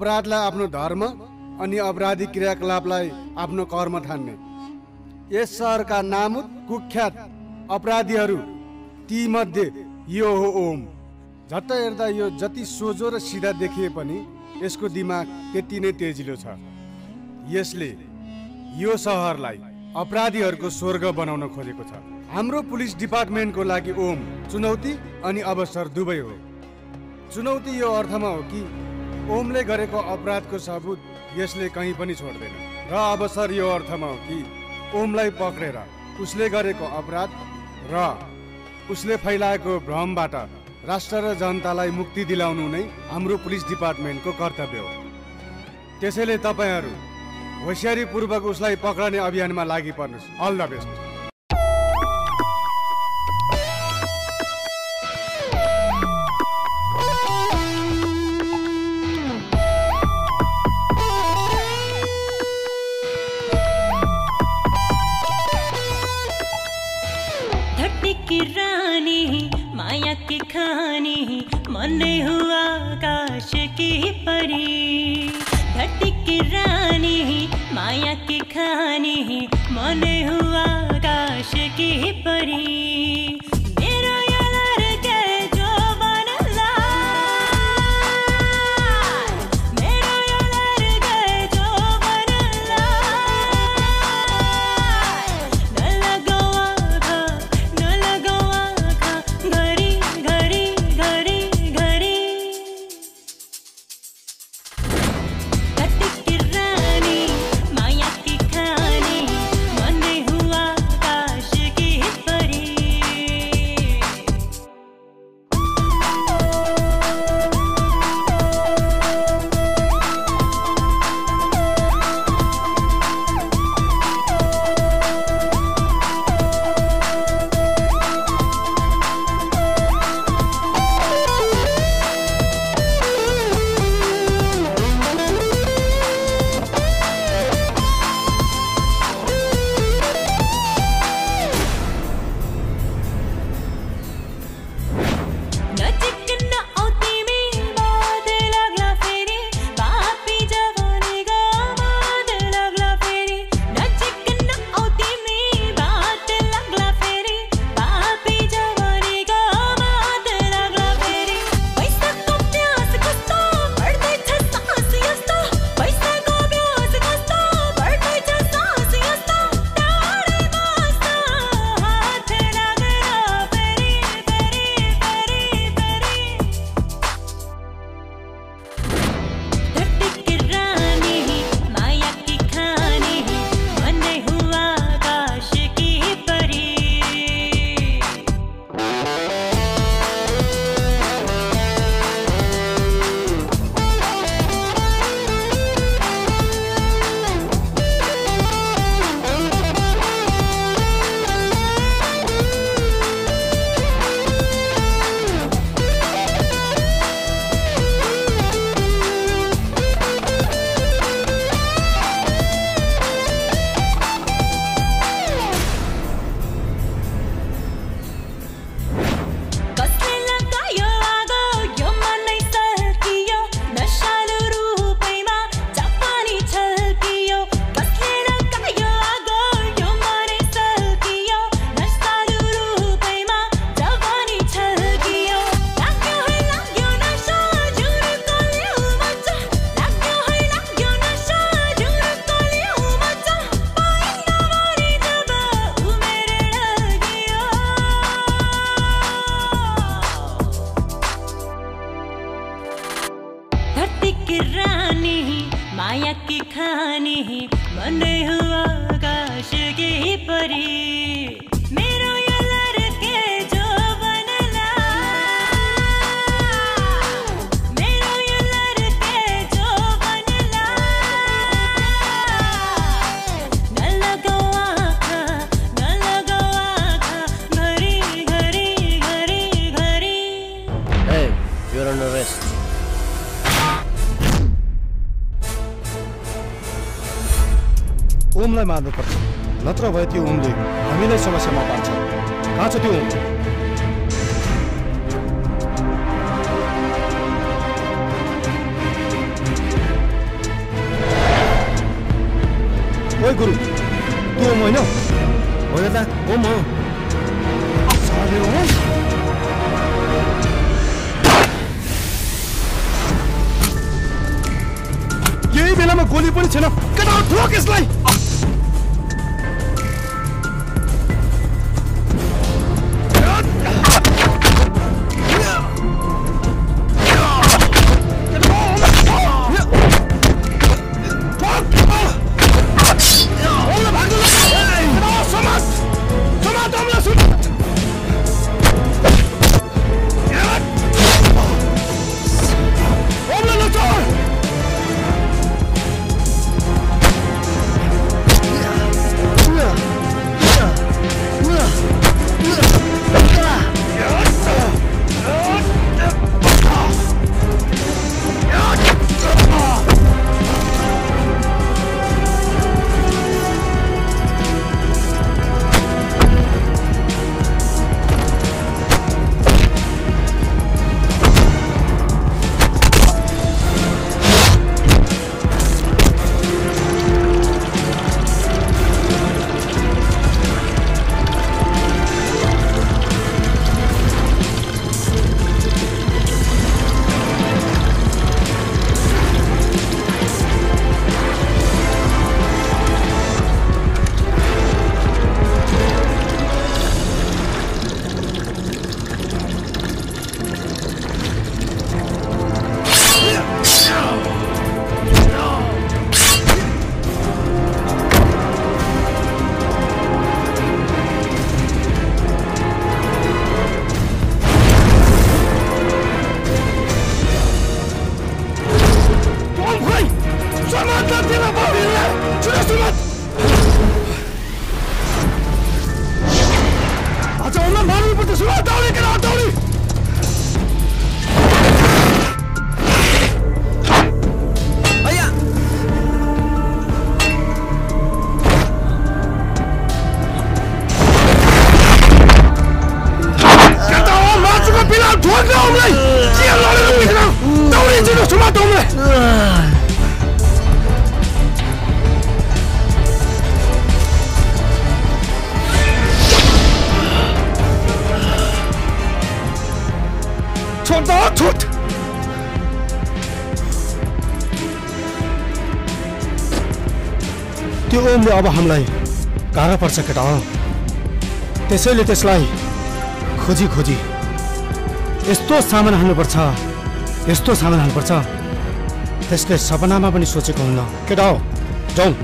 अपराधलाई आफ्नो धर्म अनि अपराधी क्रियाकलापलाई आफ्नो कर्म ठान्ने। यस सहरका नामुद कुख्यात अपराधीहरू तीमध्ये यो हो ओम। झट्ट हेर्दा यो जति सोझो र सिधा देखिए पनि यसको दिमाग त्यति नै तेजिलो छ। यसले यो सहरलाई अपराधीहरूको स्वर्ग बनाउन खोजेको छ। हाम्रो पुलिस डिपार्टमेन्टको लागि ओम चुनौती अनि अवसर दुवै हो। चुनौती यो अर्थमा हो कि ओमले गरेको अपराधको सबुत यसले कहीँ पनि छोड्दैन। र अवसर यो अर्थमा हो कि ओमलाई पक्रेर उसले गरेको अपराध र उसले फैलाएको भ्रमबाट राष्ट्र र जनतालाई मुक्ति दिलाउनु नै हाम्रो पुलिस डिपार्टमेन्टको कर्तव्य हो। त्यसैले तपाईँहरू होसियारीपूर्वक उसलाई पक्रने अभियानमा लागि पर्नुहोस् अल द बेस्ट माया की खानी, मन हुआ काश की परी। धरती की रानी, माया की खानी, मन हुआ काश की परी। ओमलाई मार्नुपर्छ त्यो ओमले अब हामीलाई गाह्रो पर्छ केटा त्यसैले त्यसलाई खोजी खोजी। यस्तो सामान हाल्नुपर्छ यस्तो सामान हाल्नुपर्छ। त्यसले सपनामा पनि सोचेको हुन्न। केटा हो जाउँ।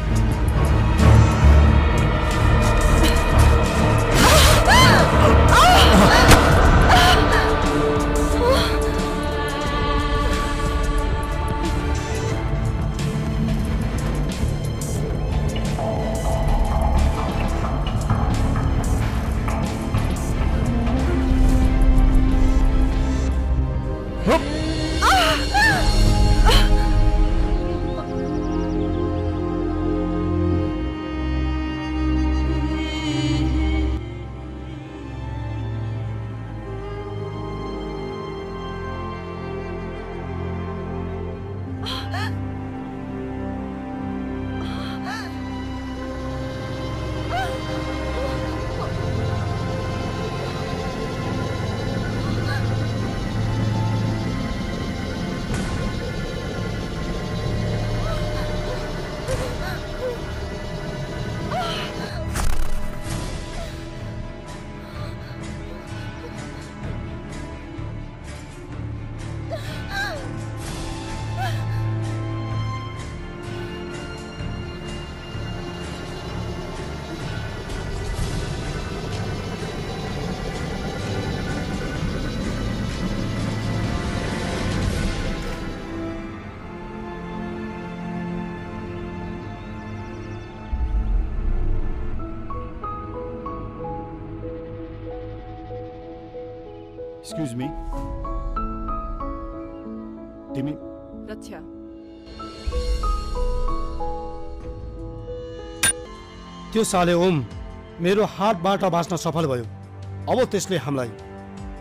त्यो साले ओम मेरो हातबाट बाँच्न सफल भयो। अब त्यसले हामीलाई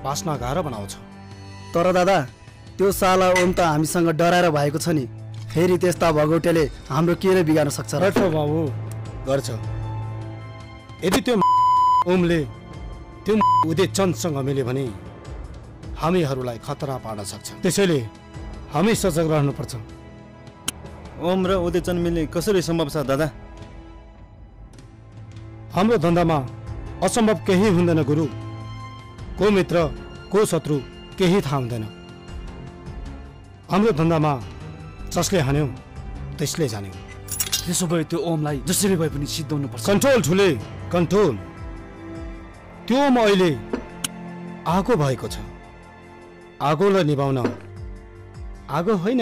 बाँच्न गाह्रो बनाउँछ। तर दादा त्यो साला ओम त हामीसँग डराएर भएको छ नि। फेरि त्यस्ता भगौटेले हाम्रो के नै बिगार्न सक्छ र? बाबु गर्छ। यदि त्यो ओमले त्यो उदय चन्दसँग मिल्यो भने हामीहरूलाई खतरा पार्न सक्छ। त्यसैले हामी सजग रहनुपर्छ। ओम र उदयचन मिल्ने कसरी सम्भव छ दादा? हाम्रो धन्दामा असम्भव केही हुँदैन गुरु। को मित्र को शत्रु केही थाहा हुँदैन। हाम्रो धन्दामा जसले हान्यौ त्यसले जान्यौ। त्यसो भए त्यो ओमलाई जसरी भए पनि सिद्धाउनु पर्छ कन्ट्रोल ठुले कन्ट्रोल। त्यो म अहिले आगो भएको छ। आगोलाई निभाउन आगो होइन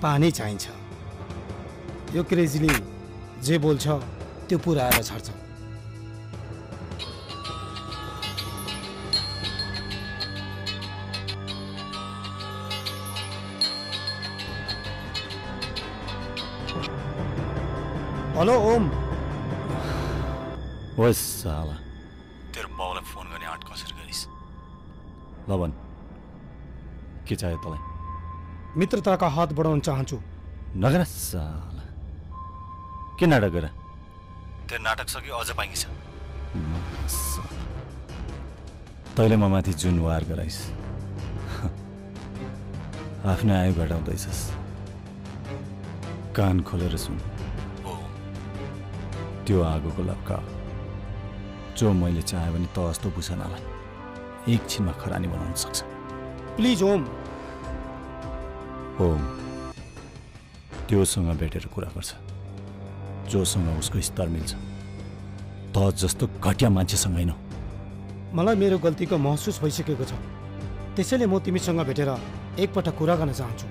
पानी चाहिन्छ। यो क्रेजीले जे बोल्छ त्यो पुऱ्याएर छाड्छ। हेलो ओम। होस् साला। तेरो बाउलाई फोन गर्ने आँट कसरी गरिस्? ल भन्। के चाहियो तँलाई? मित्रताका हात बढाउन चाहन्छु। नगर साला। के नाटक गर? तेरो नाटक सक्यो अझ बाँकी छ। तैँले म माथि जुन वार गराइस् आफ्नै आयु घटाउँदैछस् कान खोलेर सुन। हो। त्यो आगोको लप्का। जो मैले चाहे भने त जस्तो भुसनालाई एकछिनमा खरानी बनाउन सक्छ। प्लिज ओम। हो त्योसँग भेटेर कुरा गर्छ। जोसँग उसको स्तर मिल्छ। त जस्तो घटिया मान्छेसँग होइन। मलाई मेरो गल्तीको महसुस भइसकेको छ। त्यसैले म तिमीसँग भेटेर एकपटक कुरा गर्न चाहन्छु।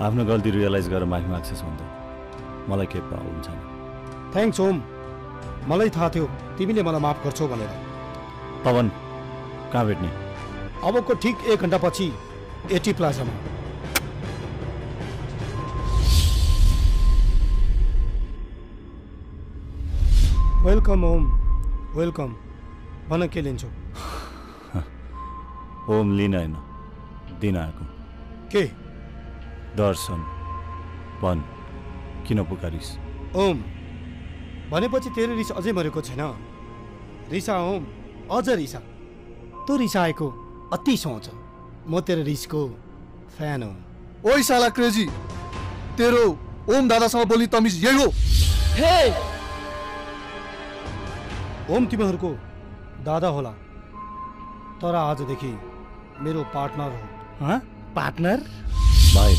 आफ्नो गल्ती रियलाइज गरेर माफी माग्छस् भने त मलाई केही प्रब्लम छैन। थ्याङ्क्स ओम। मलाई थाहा थियो तिमीले मलाई माफ गर्छौ भनेर। पवन कहाँ भेट्ने? अबको ठिक एक घन्टापछि एटी प्लाजामा। वेलकम ओम वेलकम भन के लिन्छौ होम लिन होइन दिन आएको के दर्शन भन् किन पुकारिस् ओम भनेपछि तेरो रिस अझै मरेको छैन रिसा ओम अझ रिसा तँ रिसाएको अति सोच म तेरो रिसको फ्यान हो ओइ साला क्रेजी तेरो ओम दादासँग बोली तमिज यही हो ओम तिमीहरूको दादा होला। तर आजदेखि मेरो पार्टनर हो। पार्टनर? भाइ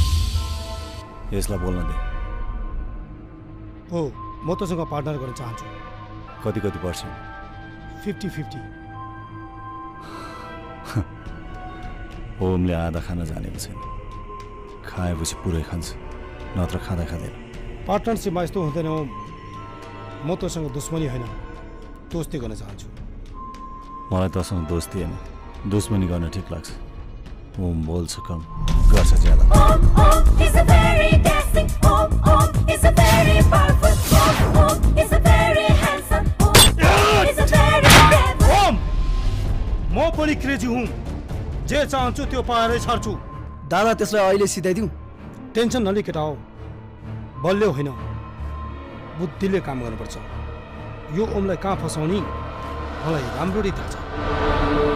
यसलाई बोल्न दे। हो म तँसँग पार्टनर गर्न चाहन्छु। कति कति पर्सेन्ट फिफ्टी फिफ्टी। होमले आधा खान जानेको छैन। खाएपछि पुरै खान्छ नत्र खाँदा खाँदैन। पार्टनरसिपमा यस्तो हुँदैन ओम। म तँसँग दुश्मनी होइन। दोस्ती गर्न चाहन्छु। मलाई तसँग दोस्ती होइन। दुश्मनी गर्न ठिक लाग्छ। होम बोल्छ कम गर्छ ज्यादा। म पनि क्रेजी हुँ। जे चाहन्छु त्यो पाएरै छाड्छु दादा त्यसलाई अहिले सिधाइदिउँ। टेन्सन नलि केटा हो बलियो होइन। बुद्धिले काम गर्नुपर्छ। यो ओमलाई कहाँ फसाउने? मलाई राम्ररी थाहा छ।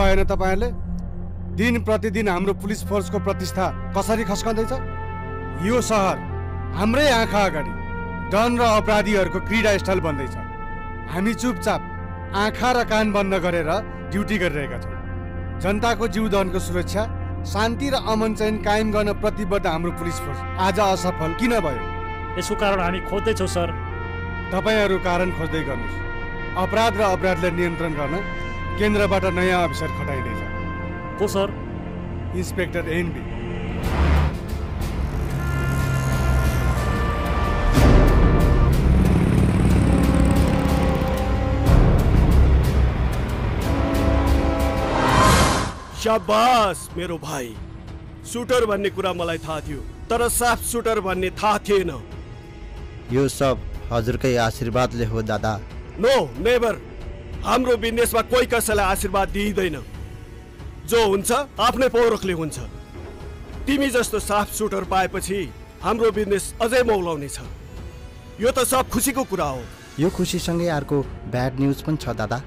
भएन तपाईँहरूले दिन प्रतिदिन हाम्रो पुलिस फोर्सको प्रतिष्ठा कसरी खस्कँदैछ? यो सहर हाम्रै आँखा अगाडि डन र अपराधीहरूको क्रीडा स्थल बन्दैछ। हामी चुपचाप आँखा र कान बन्द गरेर ड्युटी गरिरहेका छौँ। जनताको जीवधनको सुरक्षा शान्ति र अमन चयन कायम गर्न प्रतिबद्ध हाम्रो पुलिस फोर्स आज असफल किन भयो? यसको कारण हामी खोज्दैछौँ सर। तपाईँहरू कारण खोज्दै गर्नुहोस्। अपराध र अपराधलाई नियन्त्रण गर्न केन्द्रबाट नयाँ अफिसर खटाइँदैछ। को सर? Inspector NB. शाबास मेरो भाइ। सुटर भन्ने कुरा मलाई थाहा थियो तर साफ सुटर भन्ने थाहा थिएन। यो सब हजुरकै आशीर्वादले हो दादा। नो नेभर हाम्रो बिजनेसमा कोही कसैलाई आशीर्वाद दिइँदैन। जो हुन्छ आफ्नै पौरखले हुन्छ। तिमी जस्तो साफ सुटर पाएपछि हाम्रो बिजनेस अझै मौलाउने छ यो त सब खुसीको कुरा हो। यो खुसीसँगै अर्को ब्याड न्युज पनि छ दादा।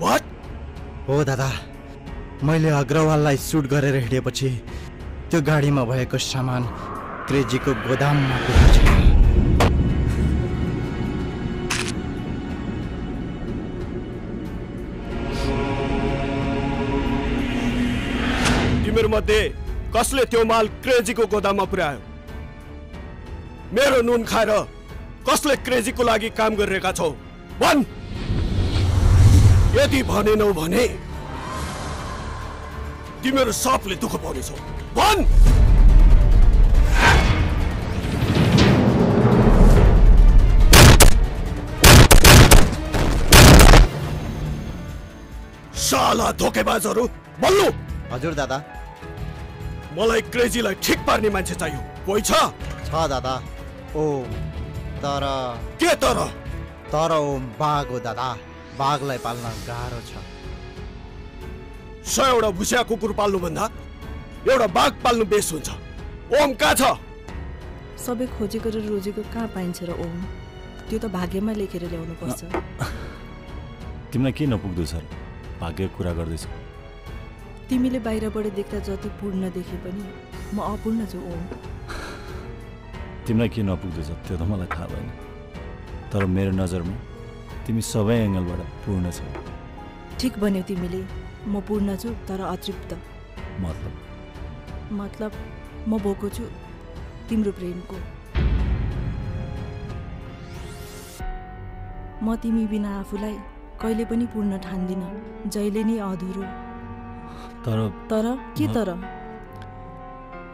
वाट हो दादा। मैले अग्रवाललाई सुट गरेर हिँडेपछि त्यो गाडीमा भएको सामान क्रेजीको गोदाममा पुगेछ। मध्ये कसले त्यो माल क्रेजीको गोदाममा पुर्यायो? मेरो नुन खाएर कसले क्रेजीको लागि काम गरिरहेका छौ? भन्! यदि भनेनौ भने तिमीहरू सबले दुःख पाउनेछौ। भन्! साला धोकेबाजहरू बल्लु! हजुर दादा। मलाई क्रेजीलाई ठिक पार्ने मान्छे चाहियो। कोही छ? छ दादा। ओ तर के तर? तर ओम बाघ हो दादा। बाघलाई पाल्न गाह्रो छ। सयवटा भुसिया कुकुर पाल्नुभन्दा एउटा बाघ पाल्नु बेस हुन्छ। ओम कहाँ छ? सबै खोजेको र रोजेको कहाँ पाइन्छ र ओम? त्यो त भाग्यमा लेखेर ल्याउनु पर्छ तिमीलाई के नपुग्दो छ भाग्यको कुरा गर्दैछ। तिमीले बाहिरबाट देख्दा जति पूर्ण देखे पनि म अपूर्ण छु ओम। तिमीलाई के नपुग्दो छ त्यो त मलाई थाहा भएन। तर मेरो नजरमा तिमी सबै एङ्गलबाट पूर्ण छौ। ठिक भन्यौ तिमीले म पूर्ण छु तर अतृप्त। मतलब? मतलब म भोको छु तिम्रो प्रेमको। म तिमी बिना आफूलाई कहिले पनि पूर्ण ठान्दिनँ जहिले नै अधुरो। तर तर? के तर?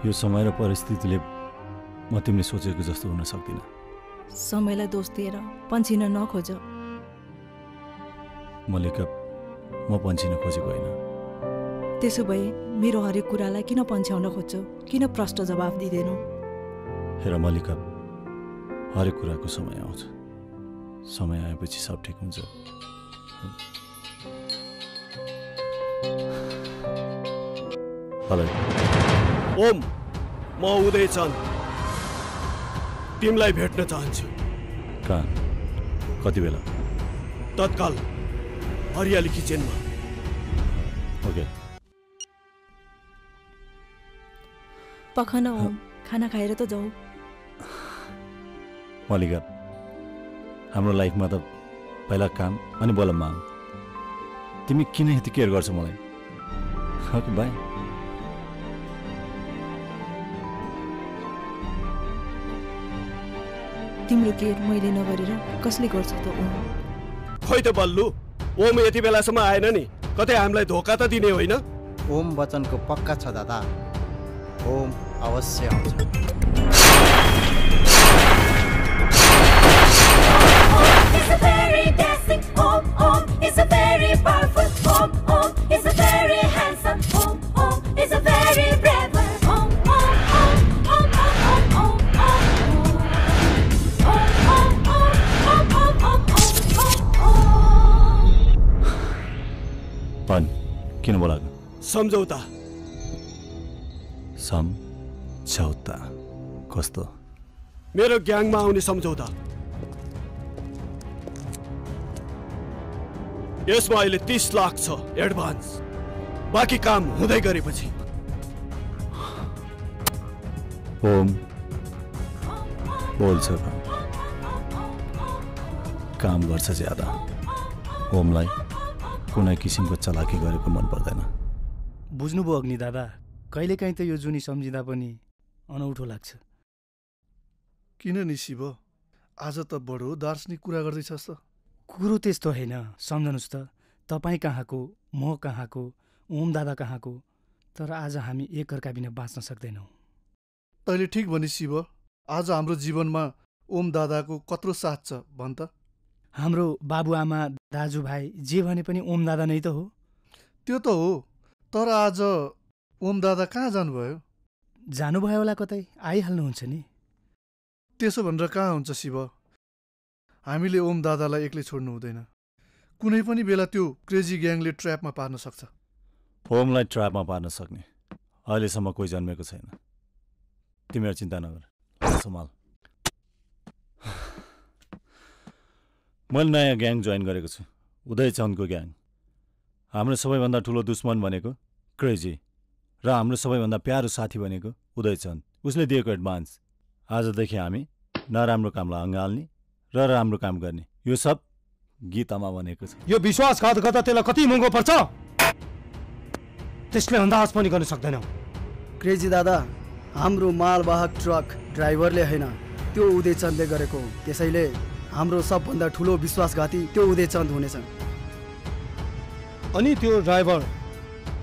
यो समय र परिस्थितिले म तिमीले सोचेको जस्तो हुन सक्दिनँ। समयलाई दोष दिएर पन्छिन नखोज। मल्लिका म पन्छिन खोजेको होइन। त्यसो भए मेरो हरेक कुरालाई किन पन्छ्याउन खोज्छौ? किन प्रष्ट जवाफ दिँदैनौ? हेर मल्लिका हरेक कुराको समय आउँछ। समय आएपछि सब ठिक हुन्छ। हेलो ओम म उदय चन्द तिमीलाई भेट्न चाहन्छु। कहाँ? कति बेला? तत्काल हरियाली किचनमा। ओके। पखन ओम खाना खाएर त जाऊ। मल्लिका हाम्रो लाइफमा त पहिला काम अनि बल माग। तिमी किन यति केयर गर्छौ मलाई? Okay by. तिम्रो केयर मैले नगरेर कसले गर्छ त ओम खोइ त बल्लु ओम यति बेलासम्म आएन नि। कतै हामीलाई धोका त दिने होइन? ओम वचनको पक्का छ दादा। ओम अवश्य आउँछ। It's a very dancing Om Om. It's a very powerful सम्झौता। सम्झौता। कस्तो? मेरो ग्याङमा आउने सम्झौता। यसमा अहिले तिस लाख छ एडभान्स। बाँकी काम हुँदै गरेपछि। ओम। बोल्छ काम। गर्छ ज्यादा। ओमलाई कुनै किसिमको चलाकी गरेको मन पर्दैन। बुझ्नुभयो अग्नि दादा? कहिलेकाहीँ त यो जुनी सम्झिँदा पनि अनौठो लाग्छ। किन नि शिव आज त बडो दार्शनिक कुरा गर्दैछस् त कुरो त्यस्तो होइन सम्झनुहोस् त। तपाईँ कहाँको म कहाँको ओम दादा कहाँको? तर आज हामी एकअर्का बिना बाँच्न सक्दैनौँ। तैँले ठिक भनी शिव आज हाम्रो जीवनमा ओम दादाको कत्रो साथ छ भन् त। हाम्रो बाबुआमा दाजुभाइ जे भने पनि ओम दादा नै त हो। त्यो त हो। तर आज ओम दादा कहाँ जानुभयो? जानुभयो होला कतै? आइहाल्नुहुन्छ नि। त्यसो भनेर कहाँ हुन्छ शिव? हामीले ओम दादालाई एक्लै छोड्नु हुँदैन। कुनै पनि बेला त्यो क्रेजी ग्याङले ट्र्यापमा पार्न सक्छ। ओमलाई ट्र्यापमा पार्न सक्ने। अहिलेसम्म कोही जन्मेको छैन। तिमीहरू चिन्ता नगर सम्हाल मैले नयाँ ग्याङ जोइन गरेको छु। उदय चन्दको ग्याङ। हाम्रो सबैभन्दा ठुलो दुश्मन भनेको क्रेजी र हाम्रो सबैभन्दा प्यारो साथी भनेको उदय चन्द। उसले दिएको एडभान्स आजदेखि हामी नराम्रो कामलाई अँगाल्ने र राम्रो काम गर्ने। यो सब गीतामा भनेको छ। यो विश्वासघात गर्दा त्यसलाई कति महँगो पर्छ? त्यसले अन्दाज पनि गर्न सक्दैनौ। क्रेजी दादा हाम्रो मालवाहक ट्रक ड्राइभरले होइन त्यो उदयचन्दले गरेको हो। त्यसैले हाम्रो सबभन्दा ठुलो विश्वासघाती त्यो उदयचन्द हुनेछ अनि त्यो ड्राइभर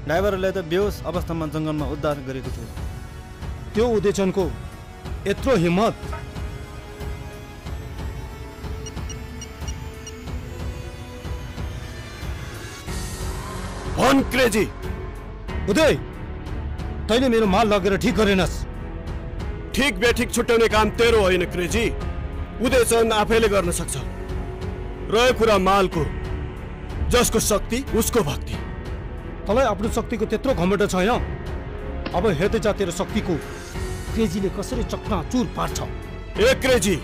ड्राइभरलाई त बेहोस अवस्थामा जङ्गलमा उद्धार गरेको थियो। त्यो उदयचनको यत्रो हिम्मत। क्रेजी। उदय तैँले मेरो माल लगेर ठिक गरेनस्। ठिक बेठिक छुट्याउने काम तेरो होइन क्रेजी। उदयचन्द आफैले गर्न सक्छ। रह्यो कुरा मालको जसको शक्ति उसको भक्ति। तँलाई आफ्नो शक्तिको त्यत्रो घमण्ड छैन। अब हेर्दै जा तेरो शक्तिको। क्रेजीले कसरी चकनाचुर पार्छ? ए क्रेजी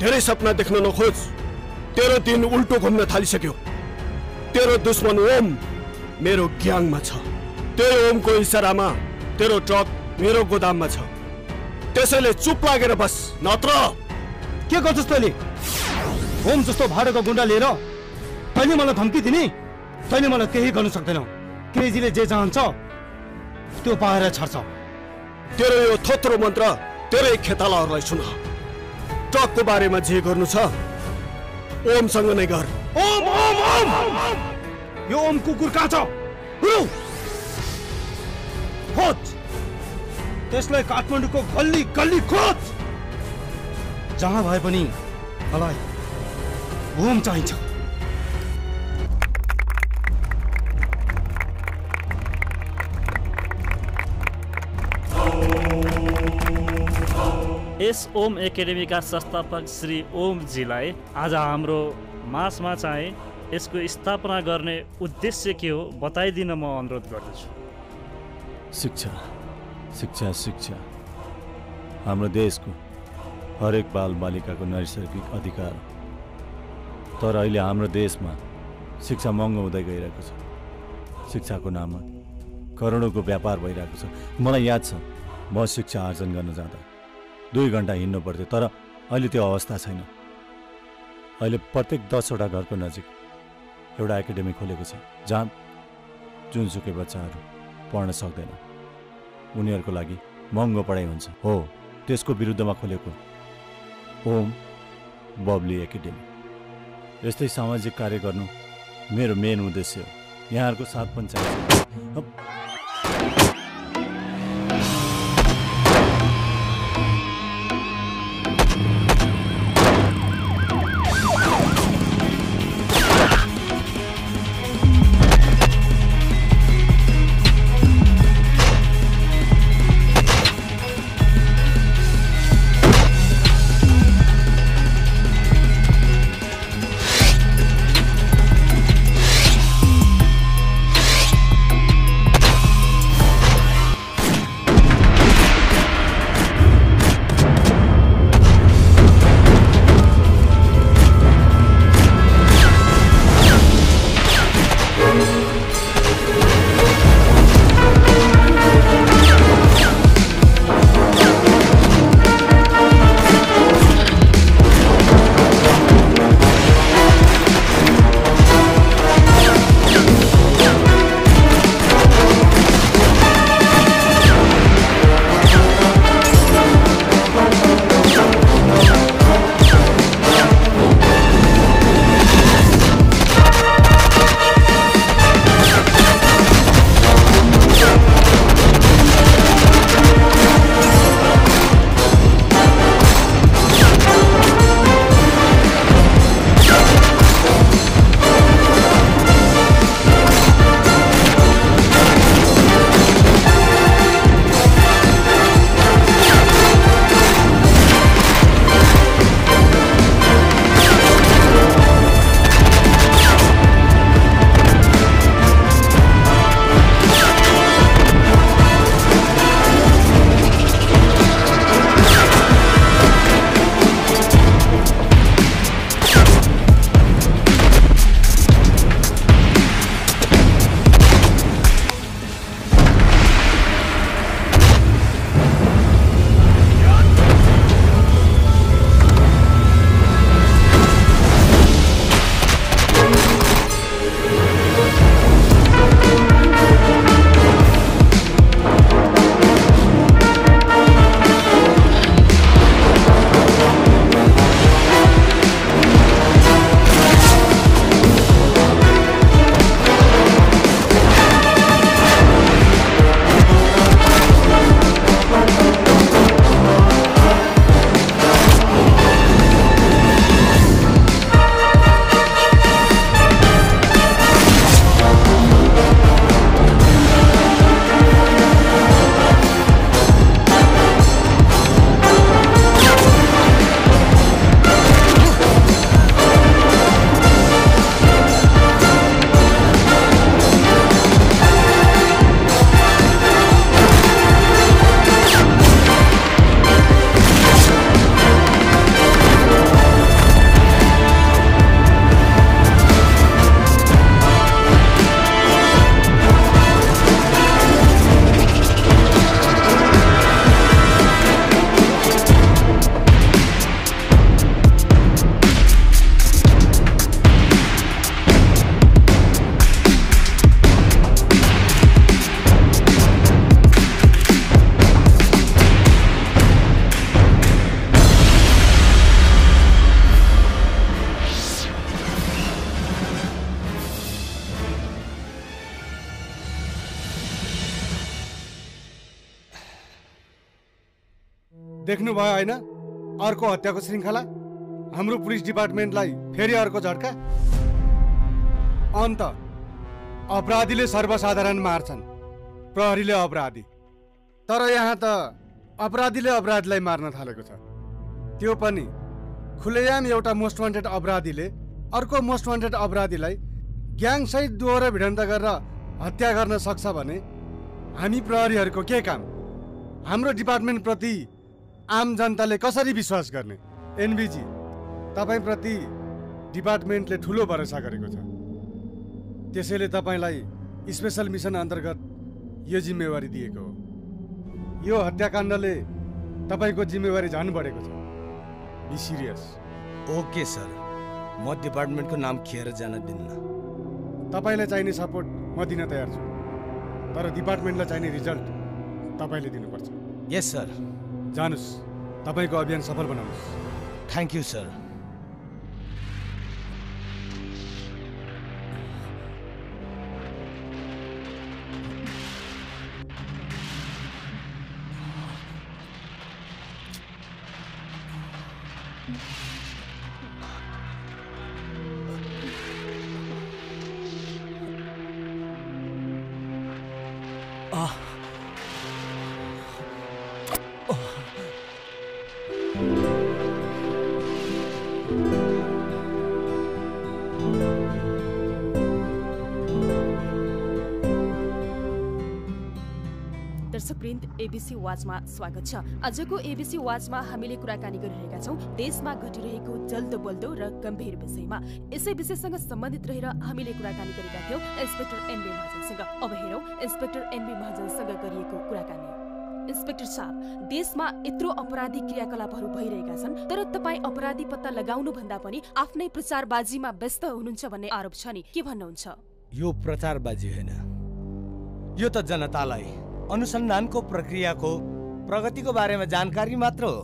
धेरै सपना देख्न नखोज। तेरो दिन उल्टो घुम्न थालिसक्यो। तेरो दुश्मन ओम मेरो ग्याङमा छ। तेरो ओमको इसारामा तेरो ट्रक मेरो गोदाममा छ। त्यसैले चुप लागेर बस नत्र। के गर्छस् तैँले? होम जस्तो भाडाको गुन्डा लिएर तैँले मलाई धम्की दिने? तैँले मलाई केही गर्न सक्दैनौ। क्रेजीले जे चाहन्छ त्यो पाएर छाड्छ तेरो यो थोत्रो मन्त्र तेरै खेतालाहरूलाई सुन। ट्रकको बारेमा जे गर्नु छ ओमसँग नै गर। ओम ओम ओम! यो ओम कुकुर कहाँ छ! खोज! त्यसलाई काठमाडौँको गल्ली गल्ली खोज! जहाँ भए पनि मलाई ओम चाहिन्छ। यस ओम एकाडेमीका संस्थापक श्री ओमजीलाई आज हाम्रो मासमा चाहिँ यसको स्थापना गर्ने उद्देश्य के हो बताइदिन म अनुरोध गर्दछु। शिक्षा शिक्षा शिक्षा। हाम्रो देशको हरेक बाल बालिकाको नैसर्गिक अधिकार। तर अहिले हाम्रो देशमा शिक्षा महँगो हुँदै गइरहेको छ। शिक्षाको नाममा करोडौँको व्यापार भइरहेको छ। मलाई याद छ म शिक्षा आर्जन गर्न जाँदा। दुई घन्टा हिँड्नु पर्थ्यो तर अहिले त्यो अवस्था छैन। अहिले प्रत्येक दसवटा घरको नजिक एउटा एकाडेमी खोलेको छ जहाँ जुनसुकै बच्चाहरू पढ्न सक्दैन। उनीहरूको लागि महँगो पढाइ हुन्छ। हो त्यसको विरुद्धमा खोलेको ओम बब्ली एकाडेमी। यस्तै सामाजिक कार्य गर्नु मेरो मेन उद्देश्य हो। यहाँहरूको साथ पनि अर्को हत्याको श्रृङ्खला? हाम्रो पुलिस डिपार्टमेन्टलाई फेरि अर्को झट्का? अन्त अपराधीले सर्वसाधारण मार्छन्। प्रहरीले अपराधी। तर यहाँ त अपराधीले अपराधीलाई मार्न थालेको छ। त्यो पनि खुलेआम एउटा मोस्ट वान्टेड अपराधीले अर्को मोस्ट वान्टेड अपराधीलाई ग्याङसहित दोहोरो भिडन्त गरेर हत्या गर्न सक्छ भने हामी प्रहरीहरूको के काम? हाम्रो डिपार्टमेन्टप्रति आम जनताले कसरी विश्वास गर्ने? एनबिजी तपाईँप्रति डिपार्टमेन्टले ठुलो भरोसा गरेको छ। त्यसैले तपाईँलाई स्पेसल मिसन अन्तर्गत यो जिम्मेवारी दिएको हो। यो हत्याकाण्डले तपाईँको जिम्मेवारी झन् बढेको छ। बी सिरियस ओके सर म डिपार्टमेन्टको नाम खेर जान दिन्न। तपाईँलाई चाहिने सपोर्ट म दिन तयार छु। तर डिपार्टमेन्टलाई चाहिने रिजल्ट तपाईँले दिनुपर्छ। यस सर जानुहोस् तपाईँको अभियान सफल बनाउनुहोस् थ्याङ्क यू सर एबिसी वाचमा स्वागत छ। आजको एबिसी वाचमा हामीले कुराकानी गरिरहेका छौँ। देशमा घटिरहेको जल्दो बल्दो र गम्भीर विषयमा। यसै विषयसँग सम्बन्धित रहेर हामीले कुराकानी गरेका थियौँ इन्सपेक्टर एनबी महाजनसँग अब हेरौँ इन्सपेक्टर एनबी महाजनसँग गरिएको कुराकानी। इन्सपेक्टर साहब देशमा यत्रो अपराधिक क्रियाकलापहरू भइरहेका छन् तर तपाईँ अपराधी पत्ता लगाउनु भन्दा पनि आफ्नै प्रचारबाजीमा व्यस्त हुनुहुन्छ भन्ने आरोप छ नि। के भन्नुहुन्छ? यो प्रचारबाजी होइन। यो त जनतालाई अनुसन्धानको प्रक्रियाको प्रगतिको बारेमा जानकारी मात्र हो।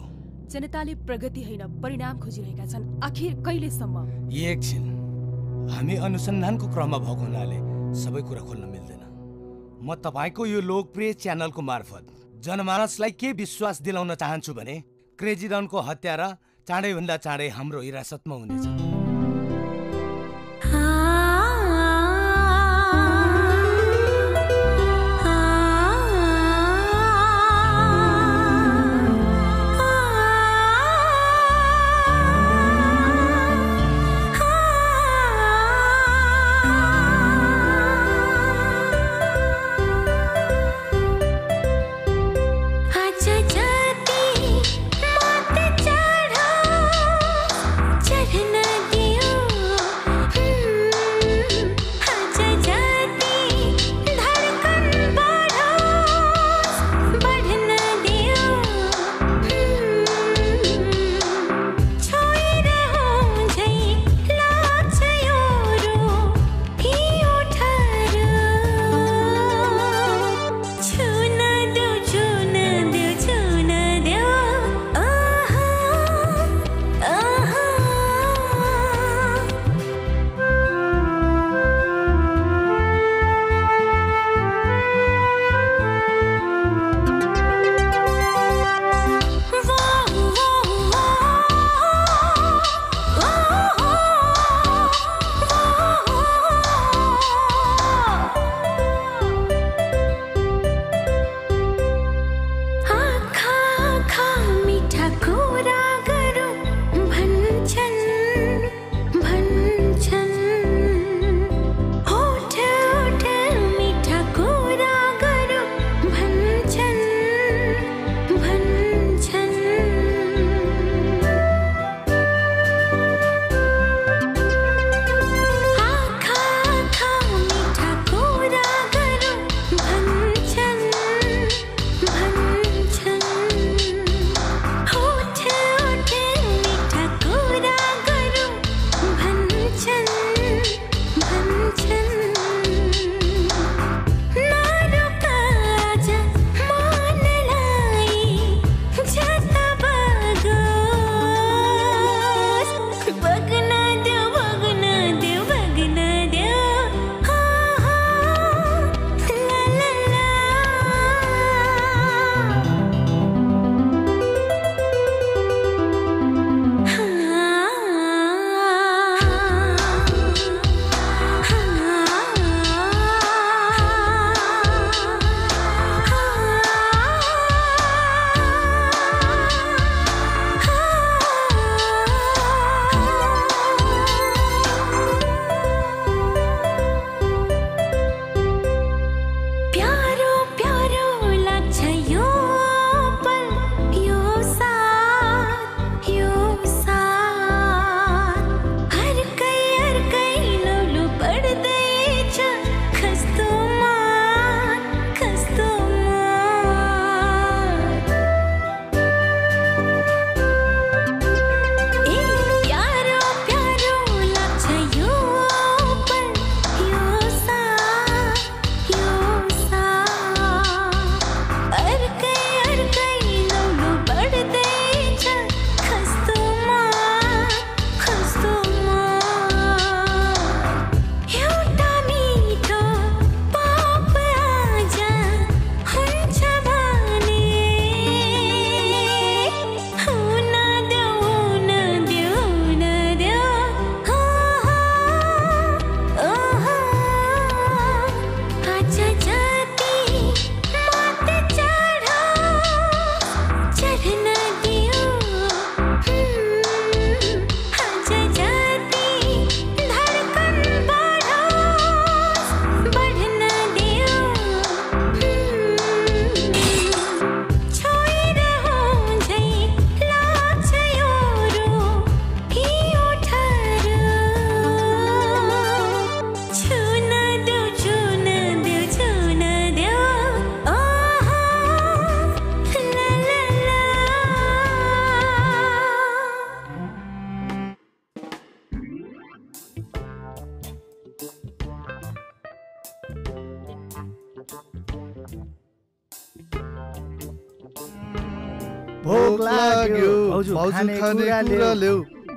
जनताले प्रगति होइन परिणाम खोजिरहेका छन्। आखिर कहिलेसम्म? एकछिन हामी अनुसन्धानको क्रममा भएको हुनाले सबै कुरा खोल्न मिल्दैन। म तपाईँको यो लोकप्रिय च्यानलको मार्फत जनमानसलाई के विश्वास दिलाउन चाहन्छु भने क्रेजी डनको हत्यारा चाँडैभन्दा चाँडै हाम्रो हिरासतमा हुनेछ।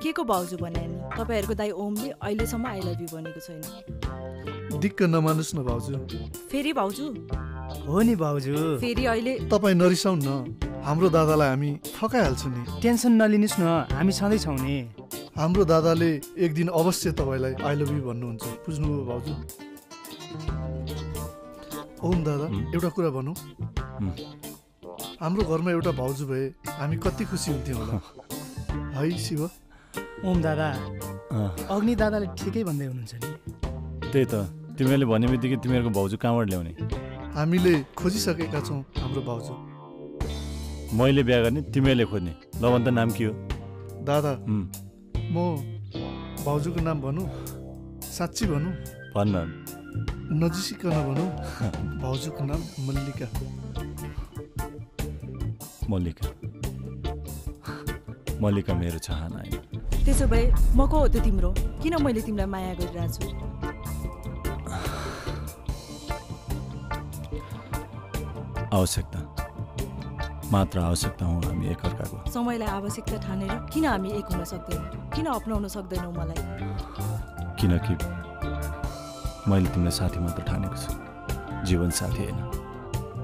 के को भाउजू भने नि? तपाईँहरूको दाई ओमले अहिलेसम्म आई लभ यु भनेको छैन। दिक्क नमानुस् न भाउजू फेरि भाउजू हो नि भाउजू फेरि अहिले तपाईँ नरिसाउँ न। हाम्रो दादालाई हामी थकाइहाल्छौँ नि। टेन्सन नलिनुहोस् न। हामी सधैँ छौँ नि। हाम्रो दादाले एक दिन अवश्य तपाईँलाई आई लभ यु भन्नुहुन्छ। बुझ्नुभयो भाउजू ओम दादा एउटा कुरा भनौँ। हाम्रो घरमा एउटा भाउजू भए हामी कति खुसी हुन्थ्यौँ होला। है शिव? ओम दादा। अग्नि दादाले ठिकै भन्दै हुनुहुन्छ नि। त्यही त। तिमीहरूले भन्ने बित्तिकै तिमीहरूको भाउजू कहाँबाट ल्याउने? हामीले खोजिसकेका छौँ हाम्रो भाउजू। मैले बिहा गर्ने तिमीहरूले खोज्ने। ल भन् त नाम के हो? दादा म भाउजूको नाम भनौँ साँच्ची भनौँ। भन्न नजिसिकन भनौँ भाउजूको नाम मल्लिका। मल्लिका। मल्लिका मेरो चाहना होइन। त्यसो भए म को हो त तिम्रो? किन मैले तिमीलाई माया गरिरहेको छु आवश्यकता। मात्र आवश्यकता हौँ हामी एकअर्काको समयलाई आवश्यकता ठानेर किन हामी एक हुन सक्दैनौँ? किन अप्नाउन सक्दैनौँ मलाई? किनकि मैले तिमीलाई साथी मात्र ठानेको छु। जीवन साथी होइन।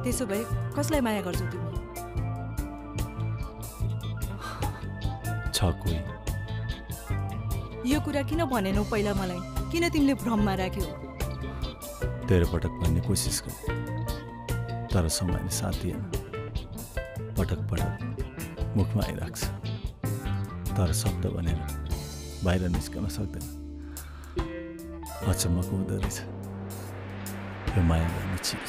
त्यसो भए कसलाई माया गर्छौ तिमी? छ कोही? यो कुरा किन भनेनौ पहिला मलाई? किन तिमीले भ्रममा राख्यौ? तेह्र पटक भन्ने कोसिस गरेँ। तर समयले साथ दिएन पटक पटक मुखमा आइराख्छ। तर शब्द भनेर बाहिर निस्कन सक्दैन। अचम्मको हुँदो रहेछ। यो माया गर्ने चिज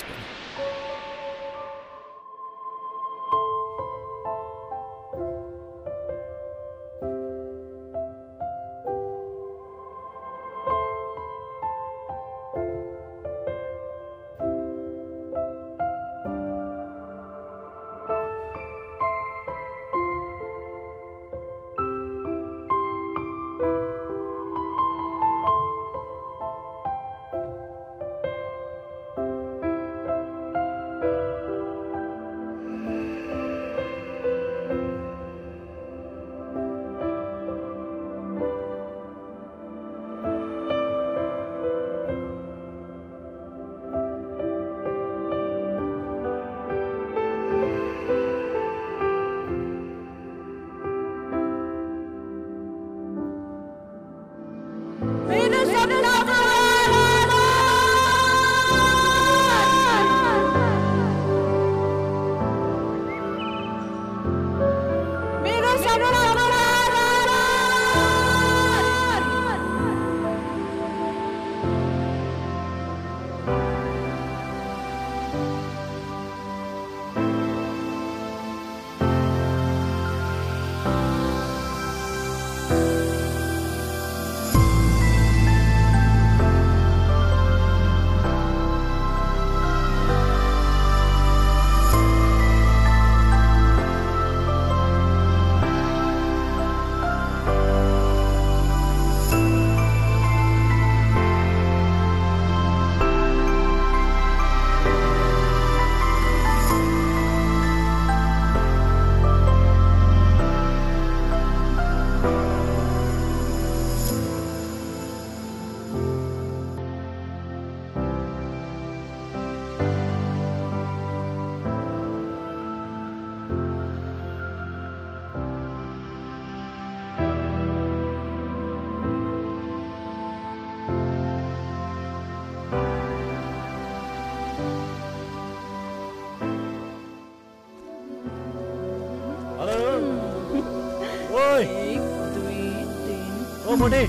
मोटे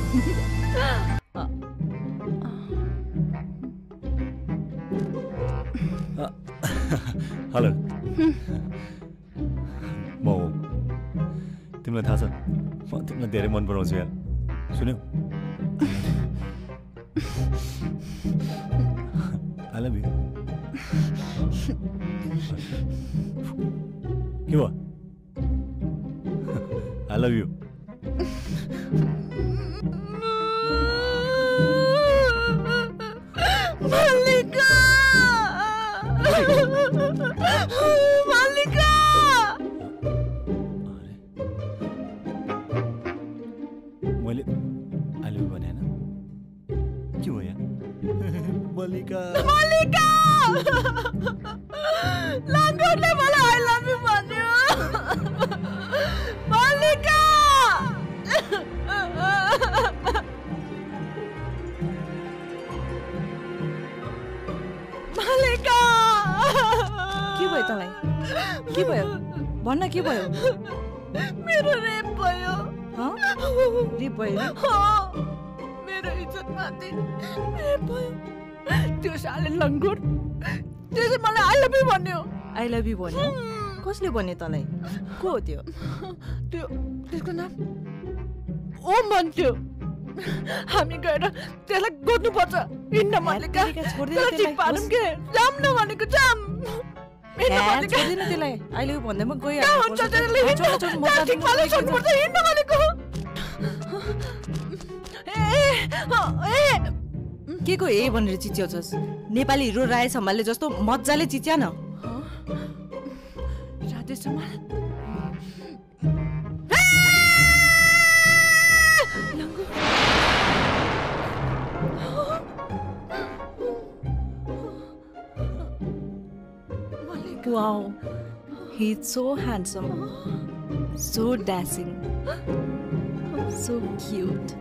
हेलो। म तिमीलाई थाहा छ म तिमीलाई धेरै मन पराउँछु यार। कसले भन्यो तँलाई? को हो त्यो? त्यो त्यसको नाम ओम भन्थ्यो हामी गएर त्यसलाई हिँड्न जाम न भनेको जाम। छोडिदिनु त्यसलाई। हुन्छ हिँड्न भनेको ए, ए, ए, के को हे भनेर चिच्याउँछस्? नेपाली हिरो राय सम्हालले जस्तो मजाले चिच्या न राधे समाल Wow, he's so handsome, so dashing, so cute.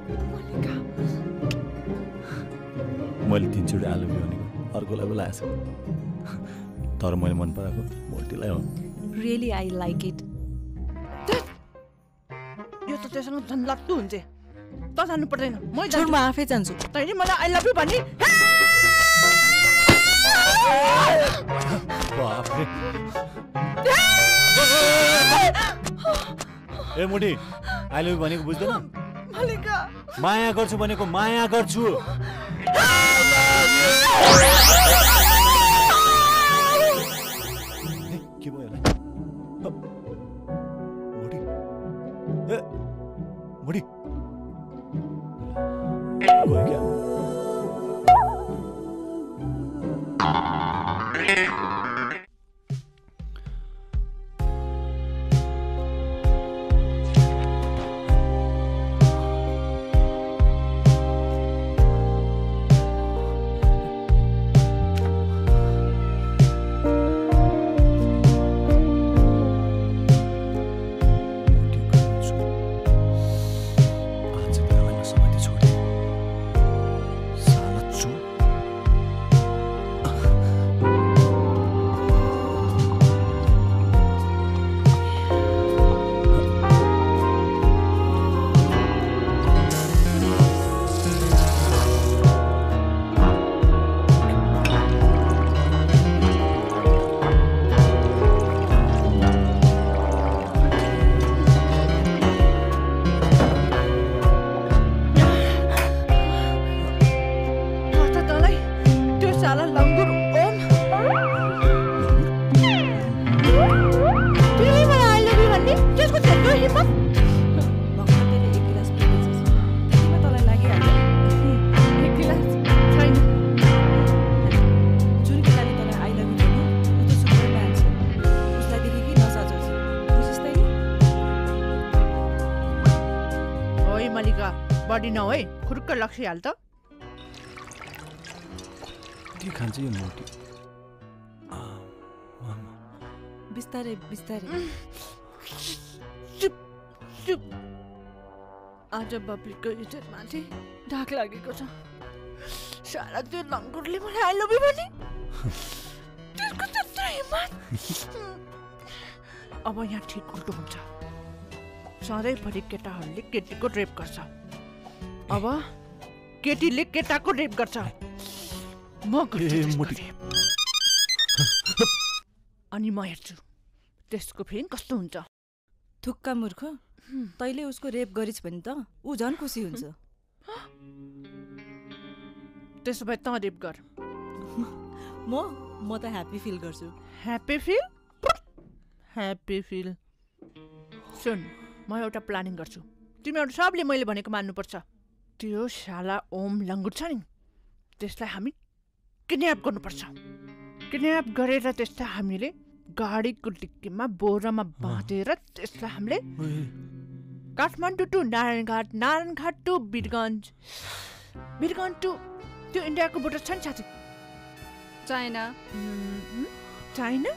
मैले तिनचोटि आलु भनेको अर्कोलाई पो लागेको छ तर मैले मन पराएको भोल्टीलाई हो Really, I like it. यो त त्योसँग झन् लट्टु हुन्छ त जानु पर्दैन। म म आफै जान्छु। तैँले मलाई आई लभ यु भन्ने? ए मुठी आई लभ यु भनेको बुझ्दैन? माया गर्छु भनेको माया गर्छु। के भयो मुठी गयो क्या नहो है खुरुक्क लक्ष्य हाल त के खान्छ यो मुठी बिस्तारै बिस्तारै चुप चुप आज बब्लीको इज्जतमाथि ढाक लागेको छ साला त्यो लङ्गुरले मलाई यु भने त्यसको त्यत्रो हिम्मत अब यहाँ ठिक उल्टो हुन्छ सधैँभरि केटाहरूले केटीको रेप गर्छ अब केटीले केटाको रेप गर्छ। अनि म हेर्छु। त्यसको फेरि कस्तो हुन्छ? थुक्का मूर्ख। तैँले उसको रेप गरिस् भने त ऊ झन् खुसी हुन्छ। त्यसो भए तँ रेप गर। म म त ह्याप्पी फिल गर्छु। Happy feel? Happy feel. सुन म एउटा प्लानिङ गर्छु। तिमीहरू सबले मैले भनेको मान्नुपर्छ। त्यो साला ओम लङ्गुर छ नि त्यसलाई हामी किडन्याप गर्नुपर्छ। किडन्याप गरेर त्यसलाई हामीले गाडीको डिक्कीमा बोरामा बाँधेर त्यसलाई हामीले Kathmandu to Narayanghat Narayanghat to Birgunj Birgunj to त्यो इन्डियाको बोर्डर छ नि साथी? चाइना. चाइना?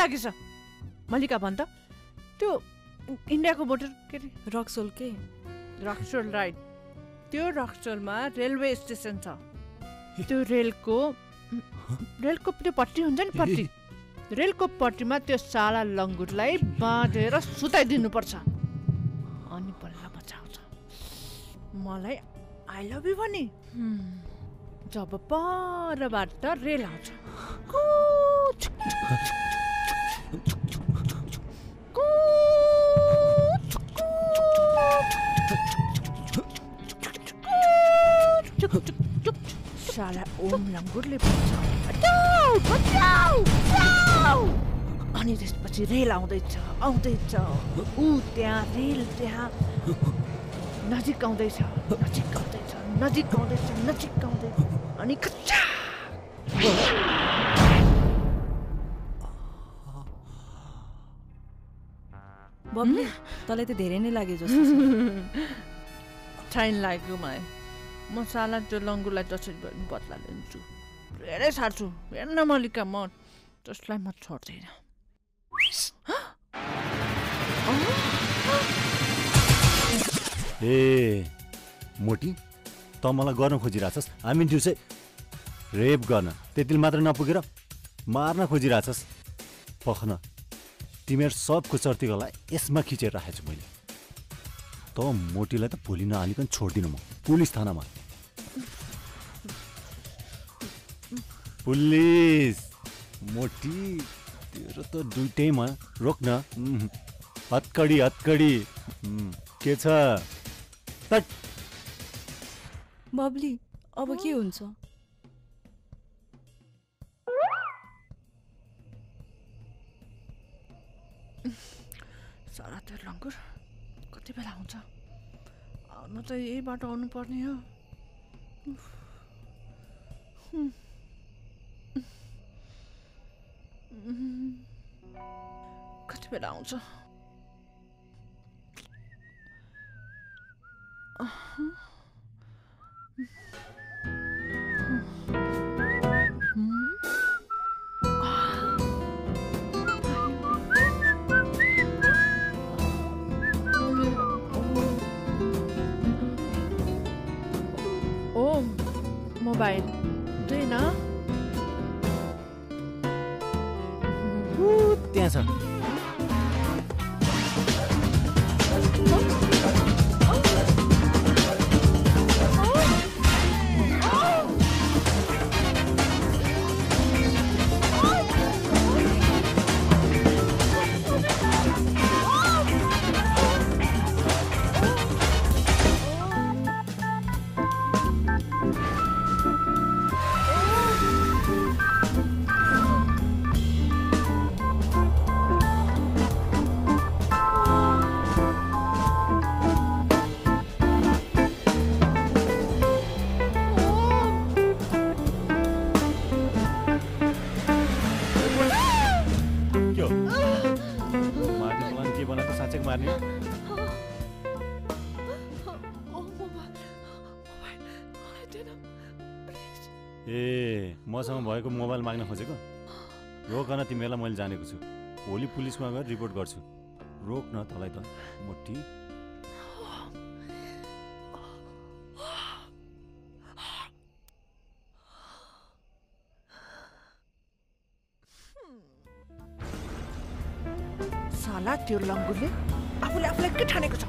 लागेछ। मल्लिका भन् त। त्यो इन्डियाको बोर्डर के अरे? रक्सोल के? रक्सोल राइट त्यो रक्सोलमा रेलवे स्टेसन छ त्यो रेलको रेलको त्यो पट्टी हुन्छ नि पट्टी रेलको पट्टीमा त्यो साला लङ्गुरलाई बाँधेर सुताइदिनुपर्छ अनि बल्ल बचाउँछ मलाई आई लभ यु भने जब परबाट रेल आउँछ कुच, चुप साला ओम लङ्गुरले अनि त्यसपछि रेल आउँदैछ आउँदैछ ऊ त्यहाँ रेल त्यहाँ नजिक आउँदैछ नजिक आउँदैछ नजिक आउँदैछ नजिक आउँदैछ अनि कच्चा बब्ली तँलाई त धेरै नै लाग्यो जस्तो। छैन लाग्यो मलाई म साला त्यो लङ्गुरलाई जसरी भए पनि बदला लिन्छु धेरै सार्छु। हेर्न मल्लिका म। जसलाई म छोड्दैन। ए मोटी त मलाई गर्न खोजिरहेछस्। हामी दिउँसै रेप गर्न। त्यतिले मात्र नपुगेर मार्न खोजिरहेछस्। पखन तिमीहरू सबको चर्तीकोलाई यसमा खिचेर राखेको छु मैले। त मोटीलाई त भोलि नहालिकन छोडिदिनु म पुलिस थानामा। पुलिस मोटी तेरो त दुइटैमा रोक्न हत्कडी हत्कडी। के छ? बब्ली अब के हुन्छ? साला त्यो लङ्गुर? कति बेला आउँछ आउनु त यही बाटो आउनु पर्ने हो। कति बेला आउँछ? अहँ। मोबाइल। हुँदैन त्यहाँ छ। माग्न खोजेको? रोक न तिमीहरूलाई मैले जानेको छु। भोलि पुलिसमा गएर रिपोर्ट गर्छु। रोक न तँलाई त। मोटी साला त्यो लङ्गुरले आफूले आफूलाई के ठानेको छ?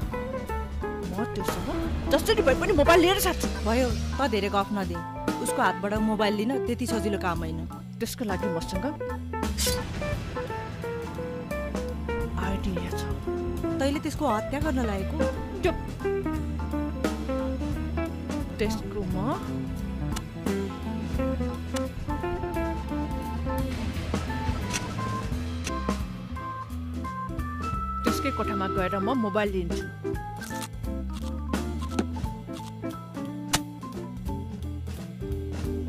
म त्योसँग जसरी भए पनि मोबाइल लिएर सार्छु भयो त धेरै गफ नदे। उसको हातबाट मोबाइल लिन त्यति सजिलो काम होइन। त्यसको लागि मसँग? आइडिया छ। तैँले त्यसको हत्या गर्न लागेको? त्यसको त्यसकै कोठामा गएर म मोबाइल लिन्छु।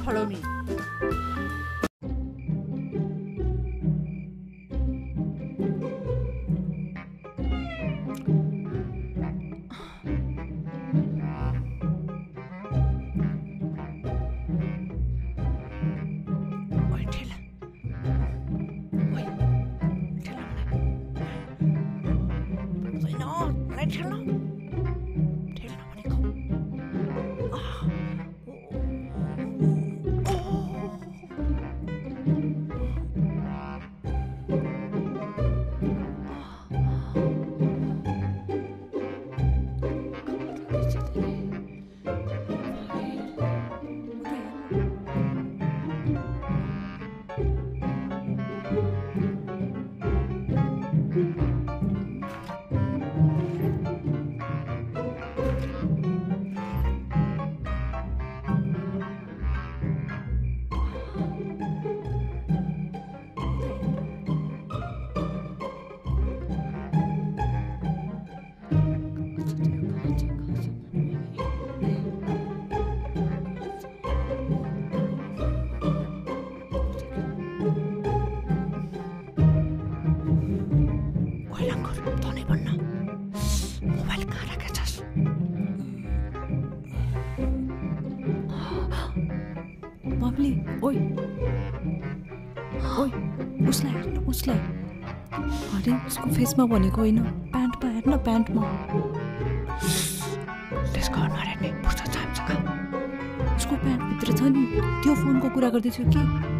फलो ड्रेसमा भनेको होइन प्यान्टमा हेर्न प्यान्टमा। त्यसको अनुहार हेर्ने उसको प्यान्टभित्र छ नि त्यो फोनको कुरा गर्दैछु कि?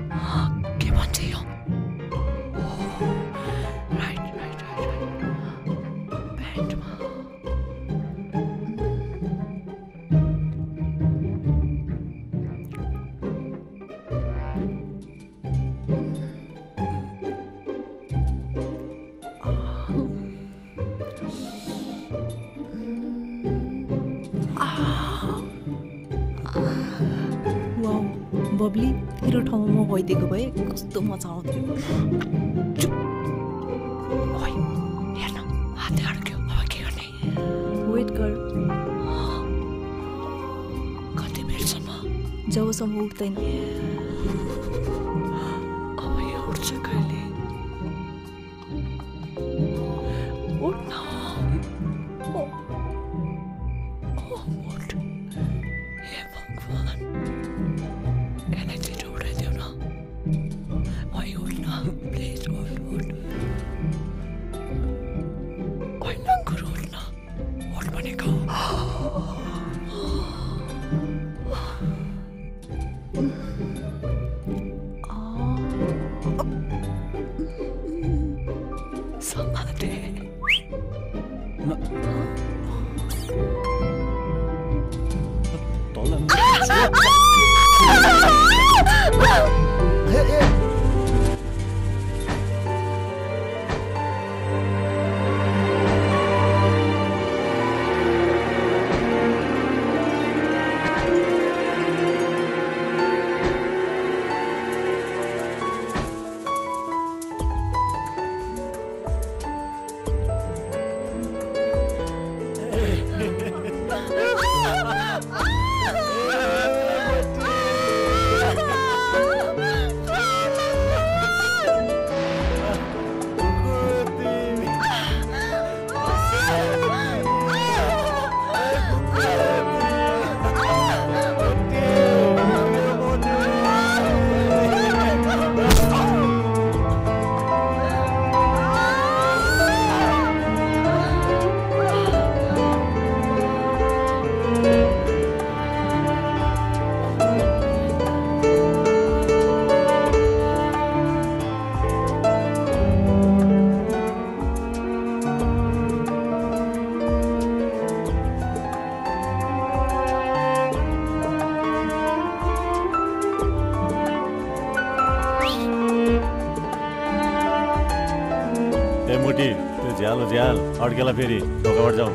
मुटी त्यो झ्यालो झ्याल। अड्केला फेरि ढोकाबाट जाउँ।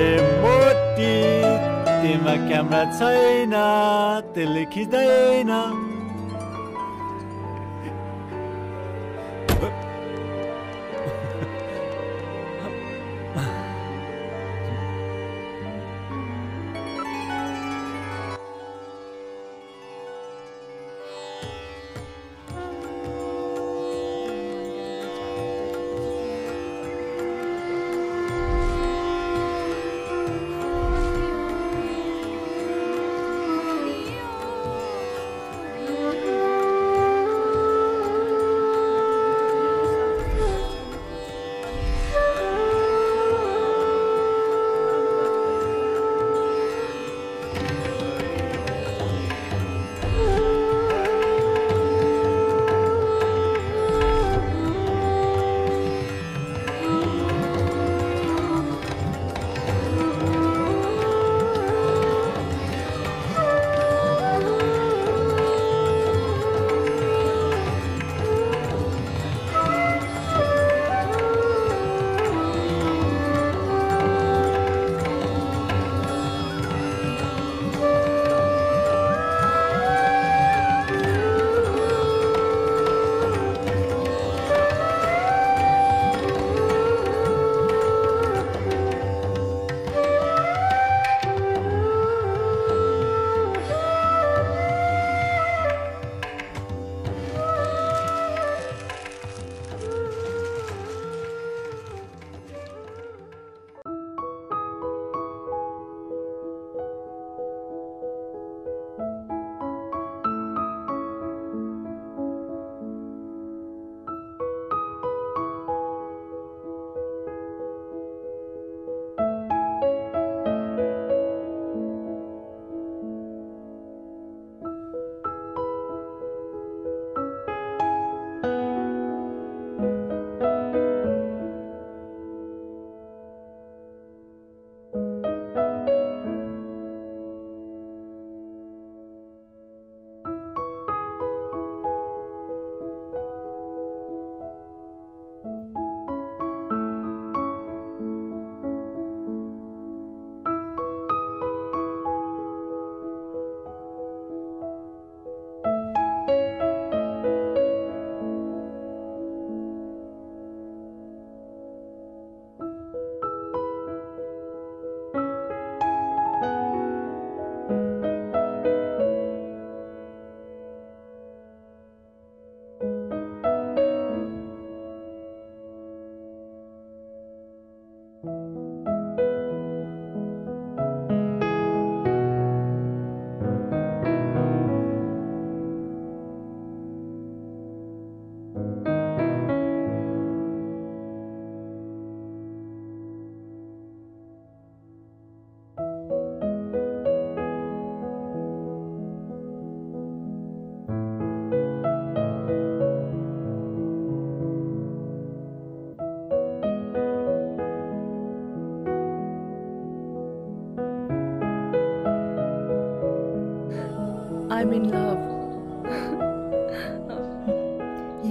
ए मोटी तिमा क्यामेरा छैन त्यसले खिच्दैन।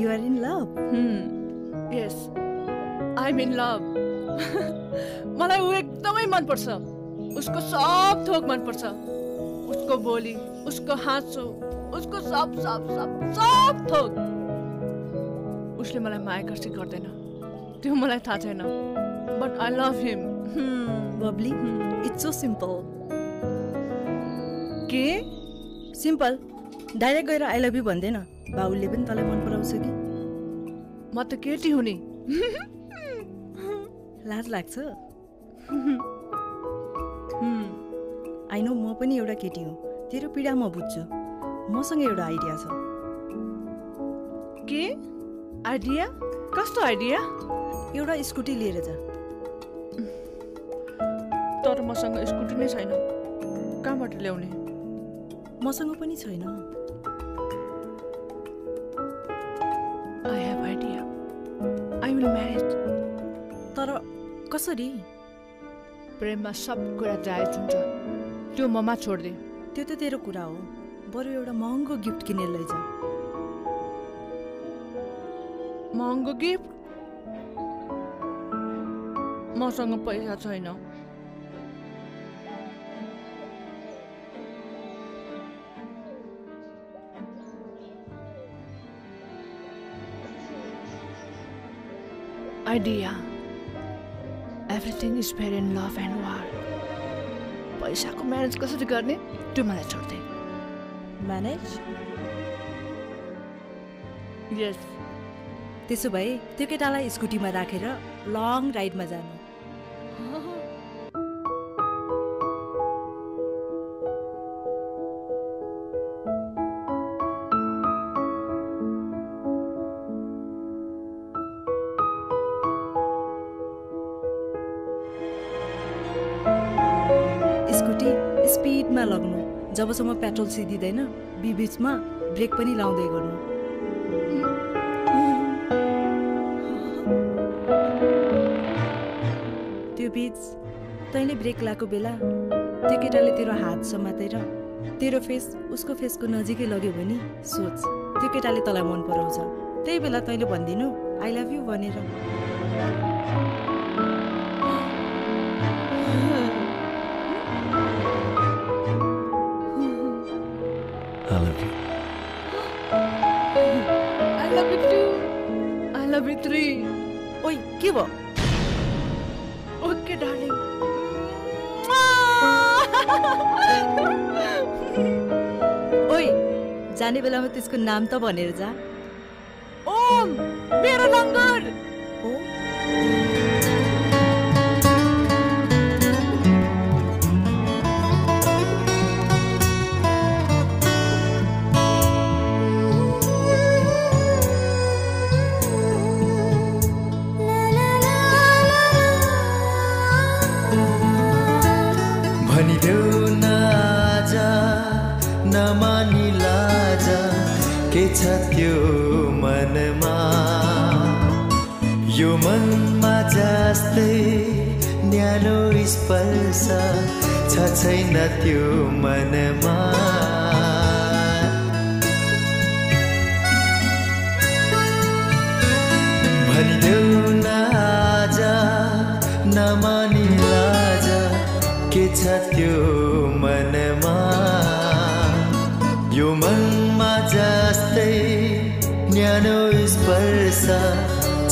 You are in love? Hmm. Yes. I'm in love. मलाई ऊ एकदमै मनपर्छ. उसको सब थोक मनपर्छ. उसको बोली उसको हाँसो उसको सब सब सब सब थोक। उसले मलाई माया गर्छ गर्दैन। त्यो मलाई थाहा छैन। But I love him Babli it's so simple के? सिम्पल डाइरेक्ट गएर आई लभ यु भन्दैन। बाबुले पनि तँलाई मन पराउँछ कि? म त केटी हुने लाज लाग्छ? आई नो म पनि एउटा केटी हुँ। तेरो पीडा म बुझ्छु। मसँग एउटा आइडिया छ। के? आइडिया? कस्तो आइडिया? एउटा स्कुटी लिएर जा। तर मसँग स्कुटी नै छैन। कहाँबाट ल्याउने? मसँग पनि छैन। आई विल म्यारेज तर कसरी प्रेममा सब कुरा जायज हुन्छ। त्यो ममा छोडिदे। त्यो त तेरो कुरा हो। बरु एउटा महँगो गिफ्ट किनेर लैजा। महँगो गिफ्ट? मसँग पैसा छैन। Idea everything is very in love and war पैसाको म्यानेज कसरी गर्ने? त्यो मलाई छोड्दै। म्यानेज यस त्यसो भए त्यो केटालाई स्कुटीमा राखेर लङ राइडमा जानु। जबसम्म पेट्रोल सिधिँदैन बिबिचमा ब्रेक पनि लाउँदै गर्नु। त्यो बिच तैँले ब्रेक लाएको बेला त्यो केटाले तेरो हात समातेर तेरो फेस उसको फेसको नजिकै लग्यो भने सोच त्यो केटाले तँलाई मन पराउँछ। त्यही बेला तैँले भनिदिनु आई लभ यु भनेर। बेलामा त्यसको नाम त भनेर जा।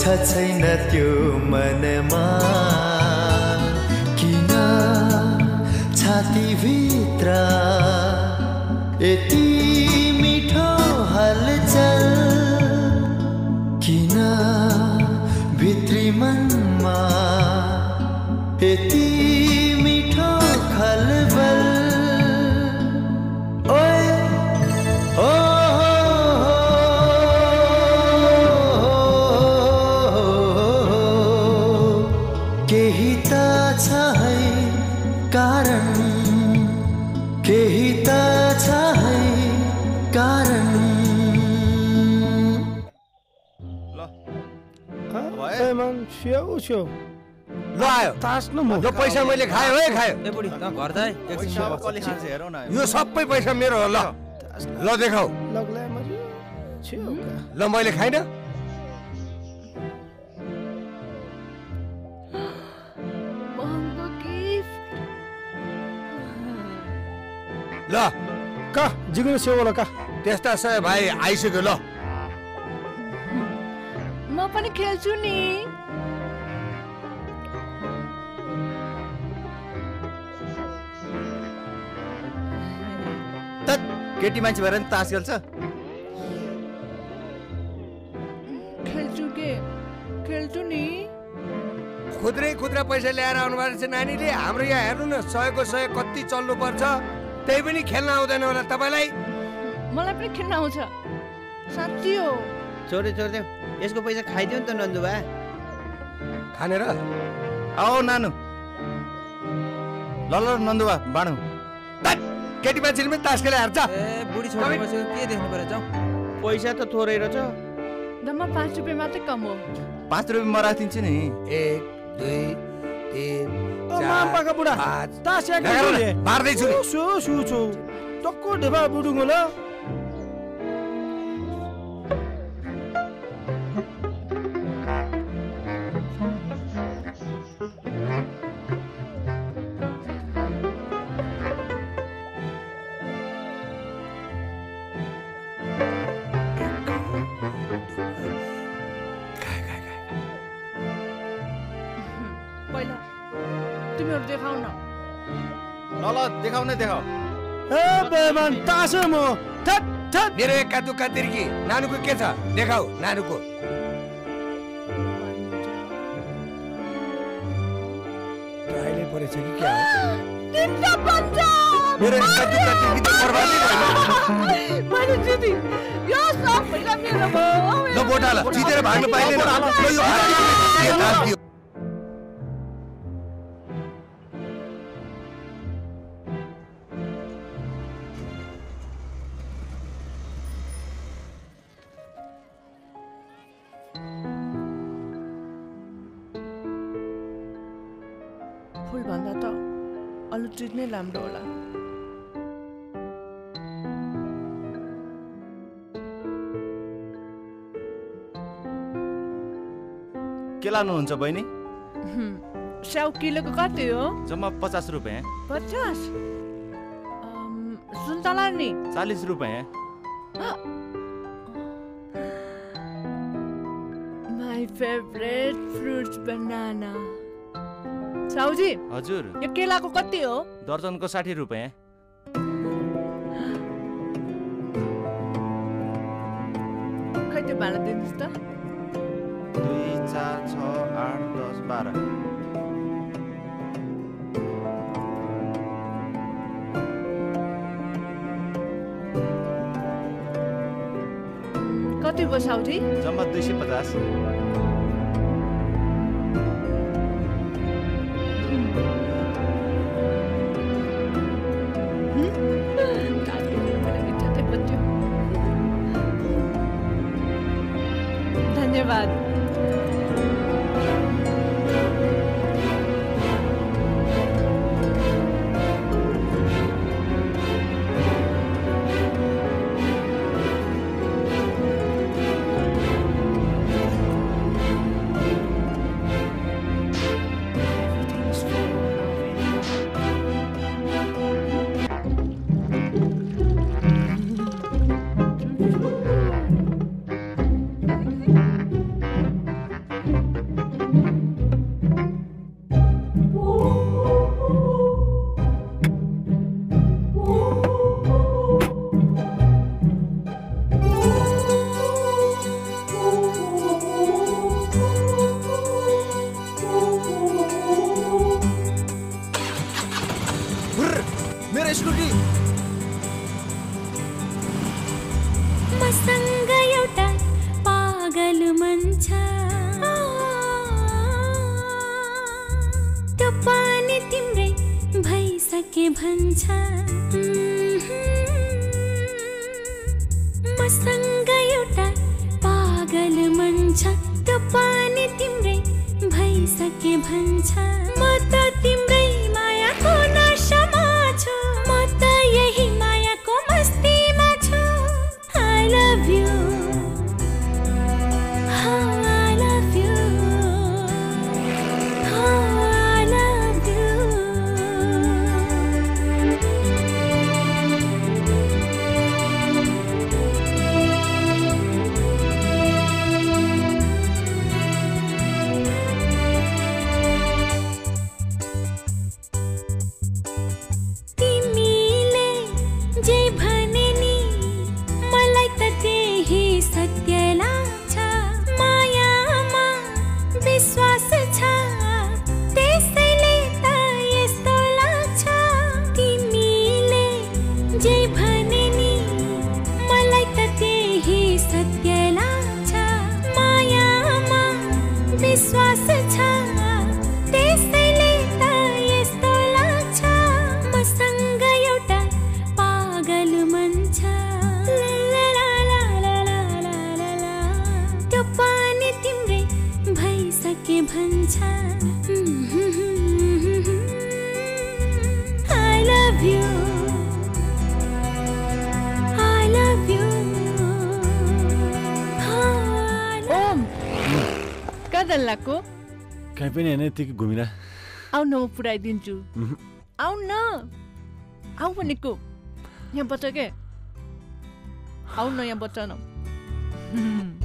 छैन त्यो मनमा। किन छातीभित्र यति छ्याउ ल आयो तास्नु यो पैसा मैले खायो है खायो। ए बुढी त घर दाइ पैसा म हेरौँ न। यो सबै पैसा मेरो हो ल। ल देखाऊ। ल मैले खाइनँ। ल। का? जिग्नु सेवा ल का? त्यस्ता सय भाइ आइसक्यो ल। म पनि खेल्छु नि। केटी मान्छे भएर नि तास खेल्छ। खेल्छु के? खेल्छु नि। खुद्रै खुद्रा पैसा ल्याएर आउनु भएको छ नानीले। हाम्रो यहाँ हेर्नु न सयको सय कति चल्नुपर्छ। त्यही पनि खेल्न आउँदैन होला तपाईँलाई। मलाई पनि खेल्न आउँछ। साँच्ची हो। छोड्यो छोडिदेऊ यसको पैसा खाइदियो नि त नन्दु बा खानेर? आओ नानु। ल ल नन्दु बा बाँडौँ। केटी मान्छेले पनि तास खेला हार्छ। ए बुढी छोरी बसेको के देख्नु पर्यो जाउँ पैसा त थोरै रहेछ। दम्मा पाँच रुपियाँ मात्रै कम हो पाँच रुपियाँ म राखिदिन्छु नि। एक दुई तिन मार्दैछु नि। सु सु छु टक्को ढेपा बुढुङ्गो ल। देखाउ नै देखाऊ। ए बेमान तास म। मेरो एक्का दुक्का तिर्की नानुको के छ? देखाऊ नानुको। ट्राइलै परेछ कि क्या? मेरो एक्का दुक्का तिर्की त बर्बादै भयो मैले जिति यो सब पैसा मेरो भयो ल बोटाल जितेर भाग्नु पाइँदैन। ल यो राम्रो होला के लानुहुन्छ बहिनी? स्याउ किलोको कति हो? जम्मा पचास रुपियाँ। पचास? सुन्तला नि। चालिस रुपियाँ। माई फेभरेट फ्रुट्स बनाना साउजी हजुर। यो केलाको कति हो? दर्जनको साठी रुपियाँ खै त्यो भाडा दिनुहोस् त। दुई चार छ आठ दस बाह्र। कति भयो साउजी जम्मा दुई सय पचास। धन्यवाद पनि होइन यतिकै घुमिरा आऊ न म पुऱ्याइदिन्छु। आऊ न आऊ भनेको। यहाँ बच्चा के? आऊ न यहाँ बच्चा न।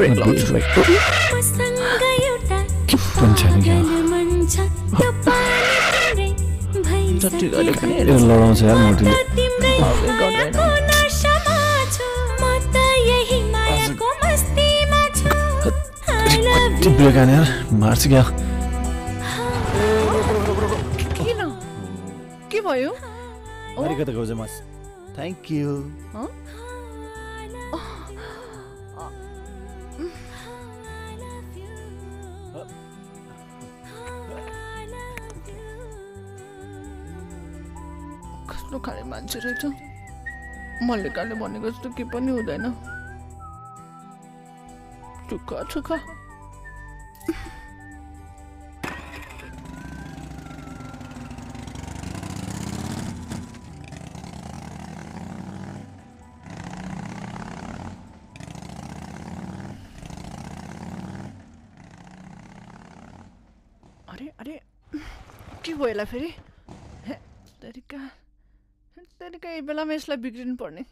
ब्रेक लाउँछु गरे लडाउँछ यार मोदीले ब्रेक यार मार्छ क्या के भयो? अलिकति थ्याङ्क यू मल्लिकाले भनेको जस्तो के पनि हुँदैन। अरे अरे के भयो यसलाई फेरि हे, तरिका हे, यही बेलामा यसलाई बिग्रिनु पर्ने।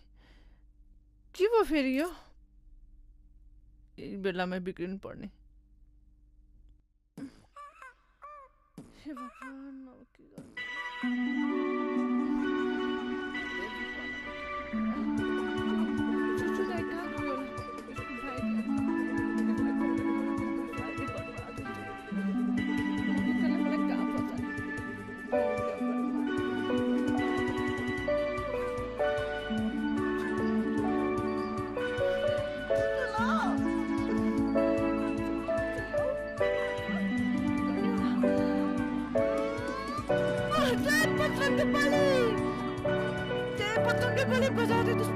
के भयो फेरि यो? बेलामा बिग्रिनु पर्ने। भगवान्, के? episódio é dos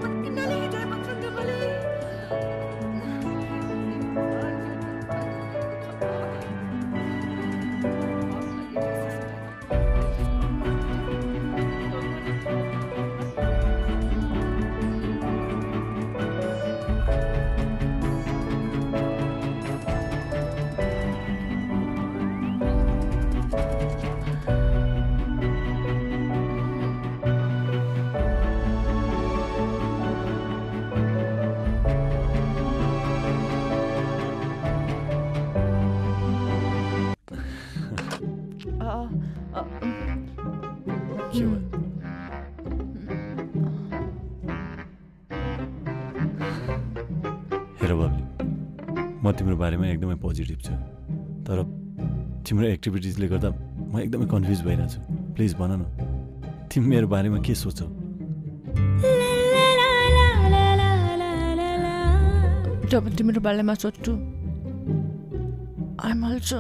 बारेमा एकदमै पोजिटिभ छु। तर तिम्रो एक्टिभिटिजले गर्दा म एकदमै कन्फ्युज भइरहेको छु। प्लिज भन न। तिमी मेरो बारेमा के सोच्छौ? जब तिम्रो बारेमा सोध्छु I'm also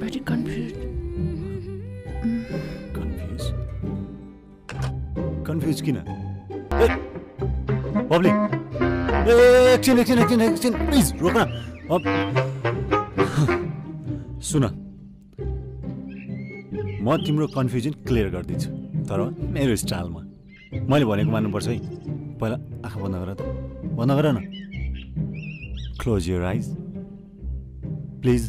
very confuse confuse confuse किन? ए एकछिन एकछिन एकछिन एकछिन प्लिज रोक न। अब सुन। म तिम्रो कन्फ्युजन क्लियर गरिदिन्छु तर मेरो स्टाइलमा। मैले भनेको मान्नुपर्छ है। पहिला आँखा बन्द गर त। बन्द गर न। Close your eyes please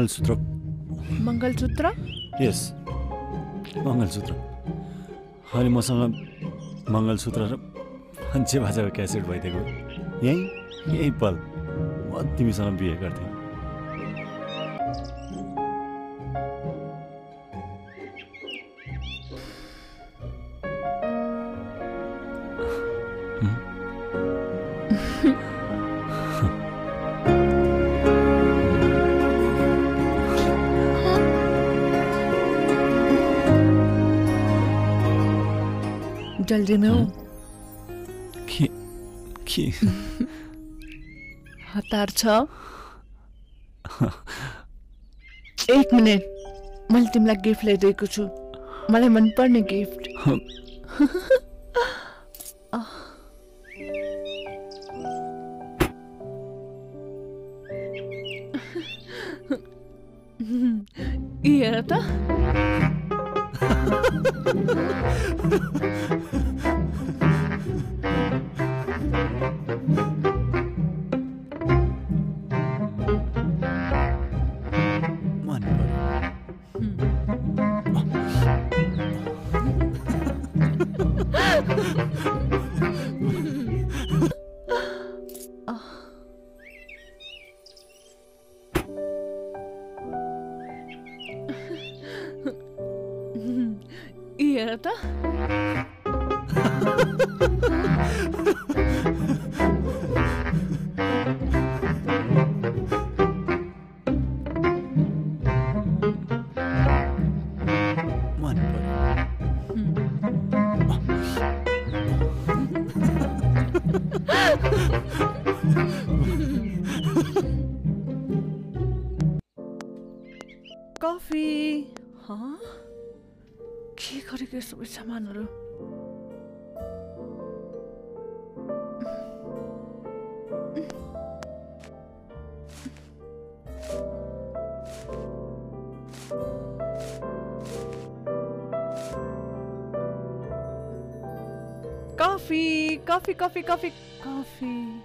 mangalsutra mangalsutra yes mangalsutra अनि मसँग मङ्गलसूत्र र मान्छे भाषाको क्यासेट भइदिएको यहीँ यही पल म तिमीसँग बिहे गर्थेँ हतार छ एक मिनट मैले तिमीलाई गिफ्ट ल्याइदिएको छु। मलाई मनपर्ने गिफ्ट हेर त। mana lu? Coffee, coffee, coffee, coffee, coffee.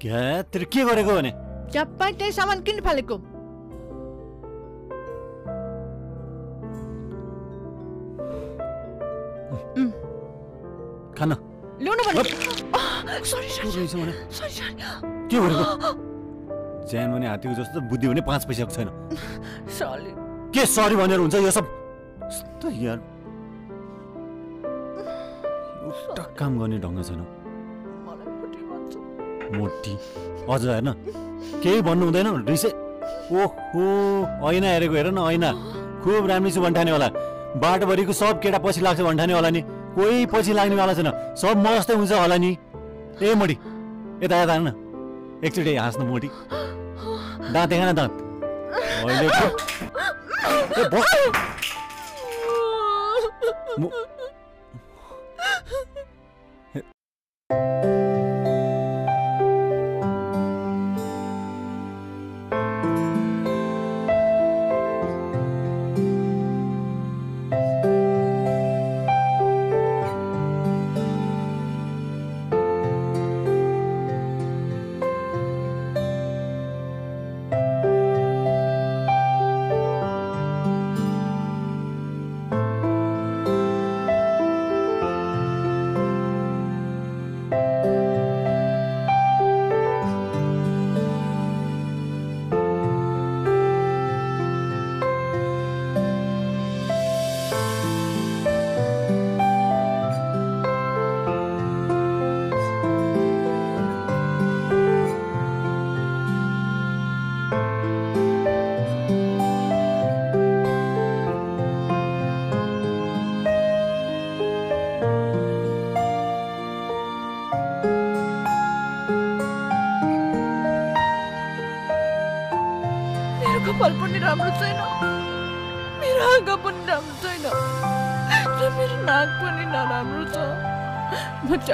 तेरो के गरेको भने चप्पा त्यही सामान किन फालेको? खान। ल्याउनु सरी के गरेको ज्यान भने हात्तीको जस्तो बुद्धि भने पाँच पैसाको छैन के सरी भनेर हुन्छ यो सब? यार। काम गर्ने ढङ्ग छैन मोटी। अझ हेर्न केही भन्नु हुँदैन रिसे। ओहो ऐना हेरेको हेर न ऐना। खुब राम्री छु भन्ठानेवाला बाटोभरिको सब केटा पछि लाग्छ भन्ठानेवाला नि। कोही पछि लाग्नेवाला छैन। सब म जस्तै हुन्छ होला नि। ए मोटी। यता यता हेर्न एकचोटि हाँस्नु मोटी। दाँत देखा न दाँत। अहिले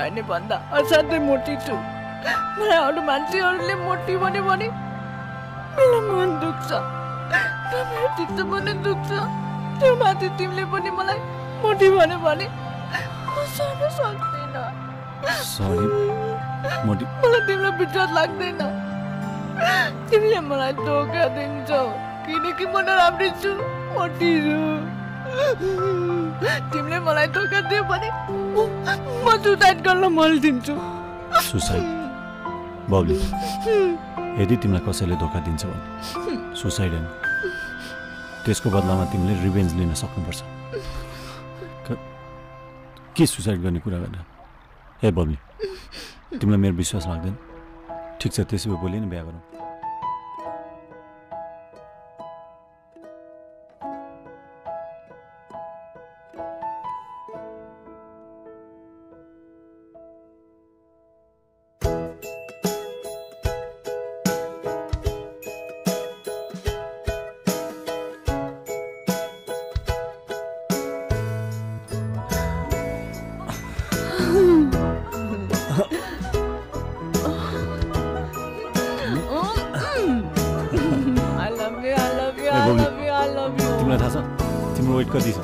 चाहिने भन्दा असाध्यै मोटी छु। मलाई अरू मान्छेहरूले मोटी भन्यो भने मेरो मन दुख्छ। चित्त पनि दुख्छ। त्यो माथि तिमीले पनि मलाई मोटी भन्यो भने म सहन सक्दिनँ। मलाई तिम्रो विश्वास लाग्दैन। तिमीले मलाई धोका दिन्छौ। किनकि म नराम्री छु मोटी छु। तिमीले मलाई धोका दियो भने म- सुसाइड गर्न सुसाइड यदि तिमीलाई कसैले धोका दिन्छ भने सुसाइड होइन। त्यसको बदलामा तिमीले रिभेन्ज लिन सक्नुपर्छ। क- सुसाइड गर्ने कुरा गरेर ए बब्ली तिमीलाई मेरो विश्वास लाग्दैन। ठिक छ त्यसो भए भोलि नै बिहा गरौँ। छ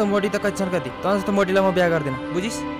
जस्तो मोटी त कति छन् कति तँ जस्तो मोटीलाई म बिहा गर्दिनँ। बुझिस्?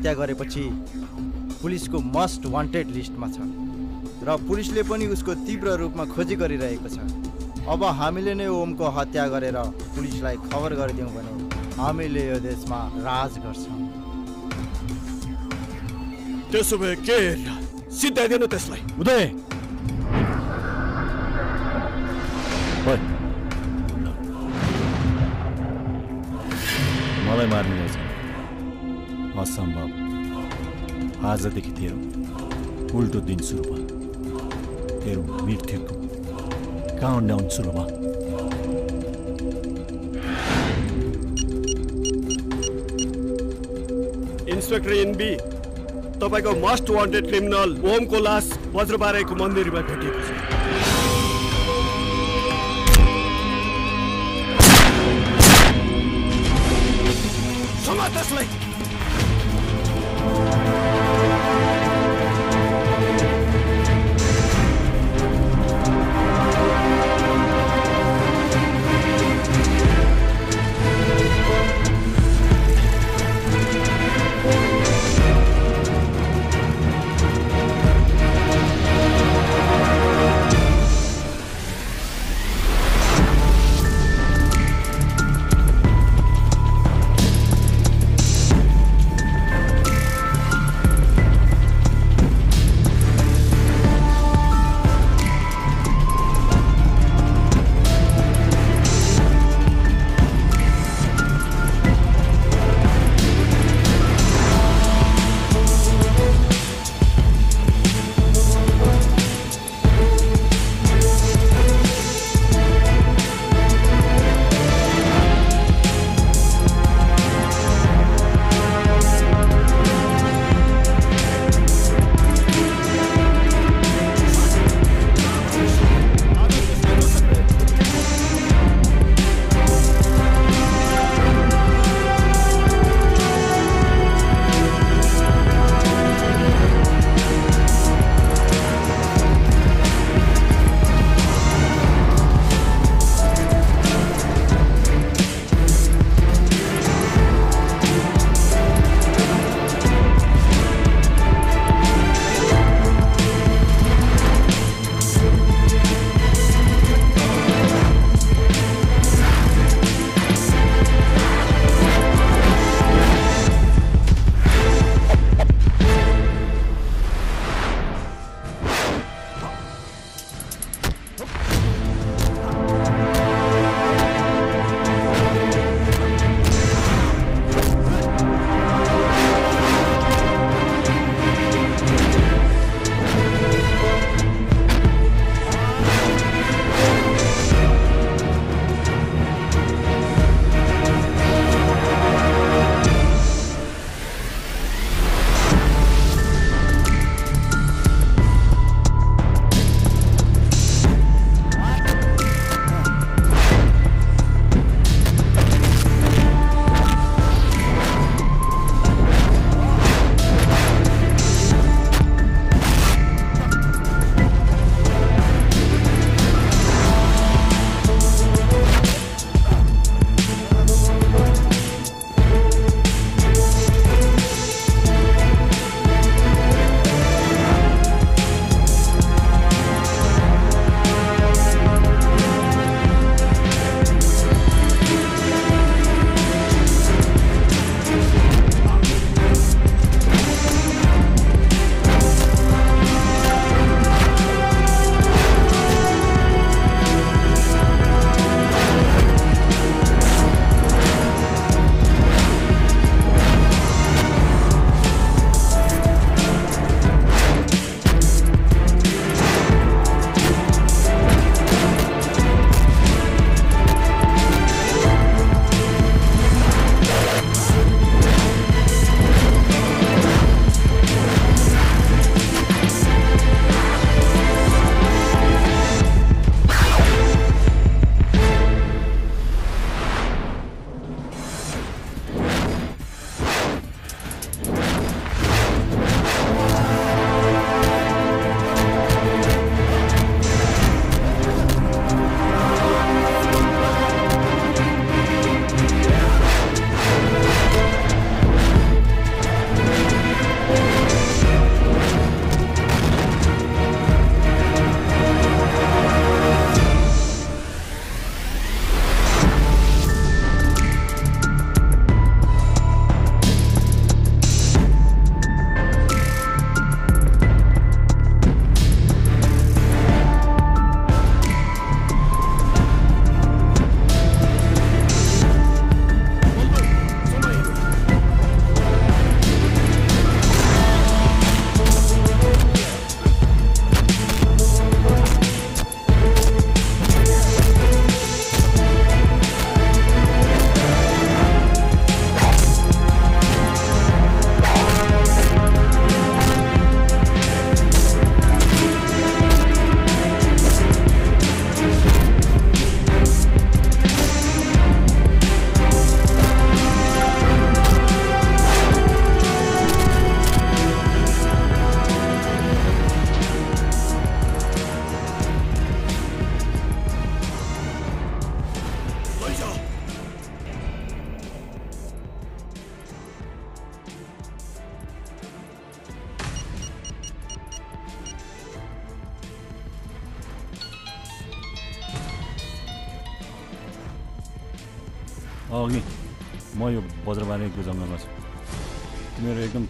हत्या गरेपछि पुलिसको मस्ट वान्टेड लिस्टमा छ र पुलिसले पनि उसको तीव्र रूपमा खोजी गरिरहेको छ। अब हामीले नै ओमको हत्या गरेर पुलिसलाई खबर गरिदियौँ भने हामीले यो देशमा राज गर्छौँ। त्यसो भए के सिद्धाइदिनु त्यसलाई। उदय! मलाई मार्ने आजदेखि तेरो। उल्टो दिन सुरु भयो। तेरो मृत्युको काउन्ट डाउन सुरु भयो। इन्सपेक्टर एनबी तपाईँको मस्ट वान्टेड क्रिमिनल ओमको लास वज्रबारेको मन्दिरमा भेटिएको।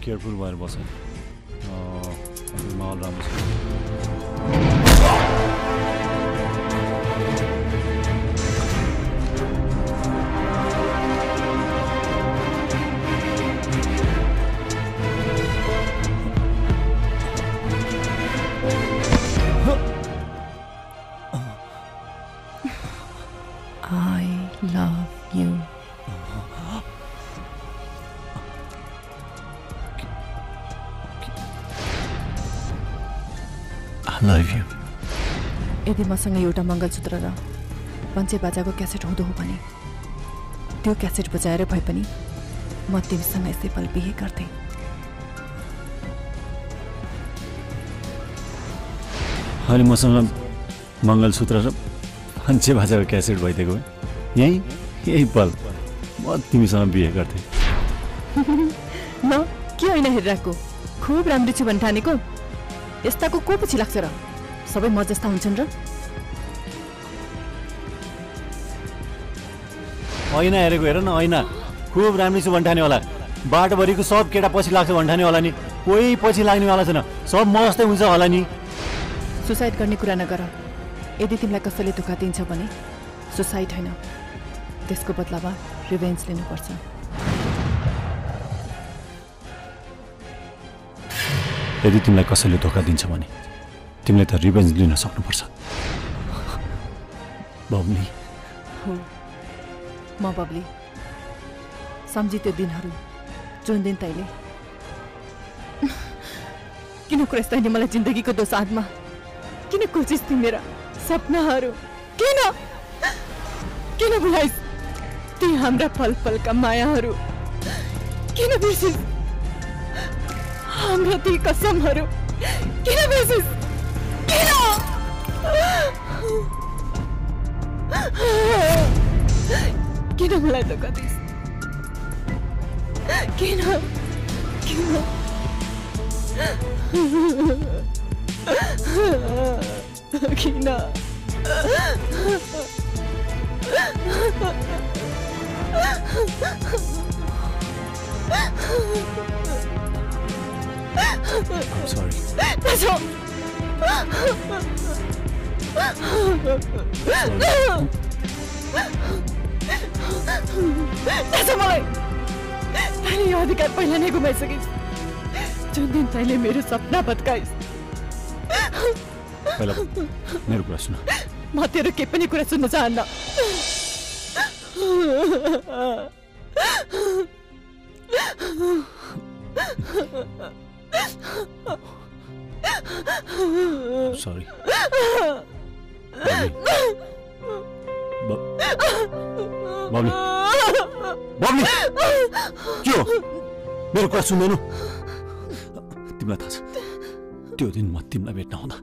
तिमीहरू एकदम केयरफुल भएर बस है। अँ, अहिले माहौल राम्रो छ I love you. Love you यदि मसँग एउटा मङ्गलसूत्र र पञ्चे बाजाको क्यासेट हुँदो हो भने त्यो क्यासेट बजाएर भए पनि म तिमीसँग यसै पल बिहे गर्थेँ। अहिले मसँग मङ्गलसूत्र र मान्छे भाषाको क्यासेट भइदिएको यहीँ यही पल म तिमीसँग बिहे गर्थेँ। न के होइन हेरिरहेको? खुब राम्री छु भने ठानेको यस्ताको को पछि लाग्छ र सबै म जस्ता हुन्छन् र ऐना हेरेको हेर न ऐना खुब राम्रो छु भन्ठाने होला बाटोभरिको सब केटा पछि लाग्छ भन्ठाने होला नि कोही पछि लाग्नेवाला छैन सब म जस्तै हुन्छ होला नि सुसाइड गर्ने कुरा नगर यदि तिमीलाई कसैले धोका दिन्छ भने सुसाइड होइन त्यसको बदलामा रिभेन्ज लिनुपर्छ यदि तिमीलाई कसैले धोका दिन्छ भने तिमीले त रिभेन्ज लिन सक्नुपर्छ। बब्ली। म बब्ली। सम्झि त्यो दिनहरू जुन दिन तैँले। किन कुरा तैँले मलाई जिन्दगीको दोष हातमा किन कोचिस ती मेरा सपनाहरू? किन? किन भुलाइस् ती हाम्रा पल पलका मायाहरू? किन बिर्सिस्? हाम्रा ती कसमहरू किन बिर्सिस् किन किन मलाई धोका दिइस् किन किन किन I'm sorry. That's त्यसो मलाई तैँले यो अधिकार पहिला नै गुमाइसकिस् जुन दिन तैँले मेरो सपना भत्काइस् मेरो कुरा सुन म तेरो केही पनि कुरा सुन्न चाहन्न सरी बब्ली बब्ली के हो मेरो कुरा सुन्दैनौ तिमीलाई थाहा छ त्यो दिन म तिमीलाई भेट्न आउँदा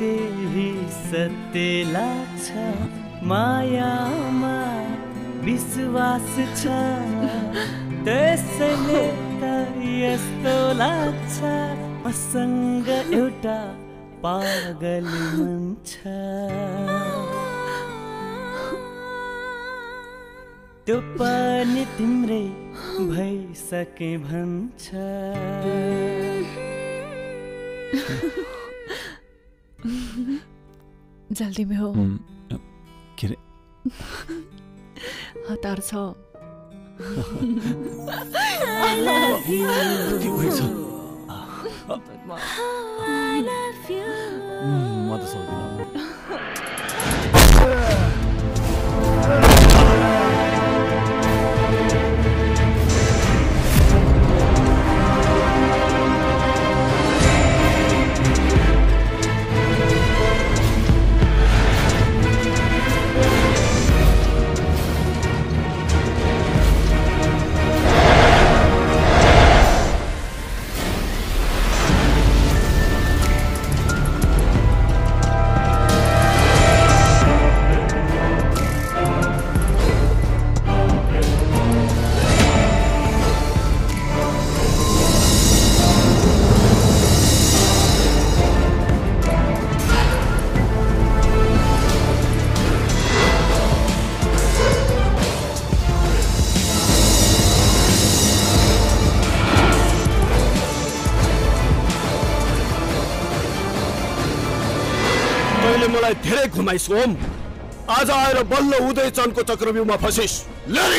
मलाई त त्यही सत्य लाग्छ मायामा विश्वास छ। त्यसैले त यस्तो लाग्छ। मसँग एउटा पागल मन छ। त्यो पनि तिम्रै भइसके भन्छ। जल्दी में हो। के अरे हतार छ। म त सक्दिनँ धेरै घुमाइस् ओम। आज आएर बल्ल उदय चन्दको चक्रव्यूहमा फसिस्। लिएर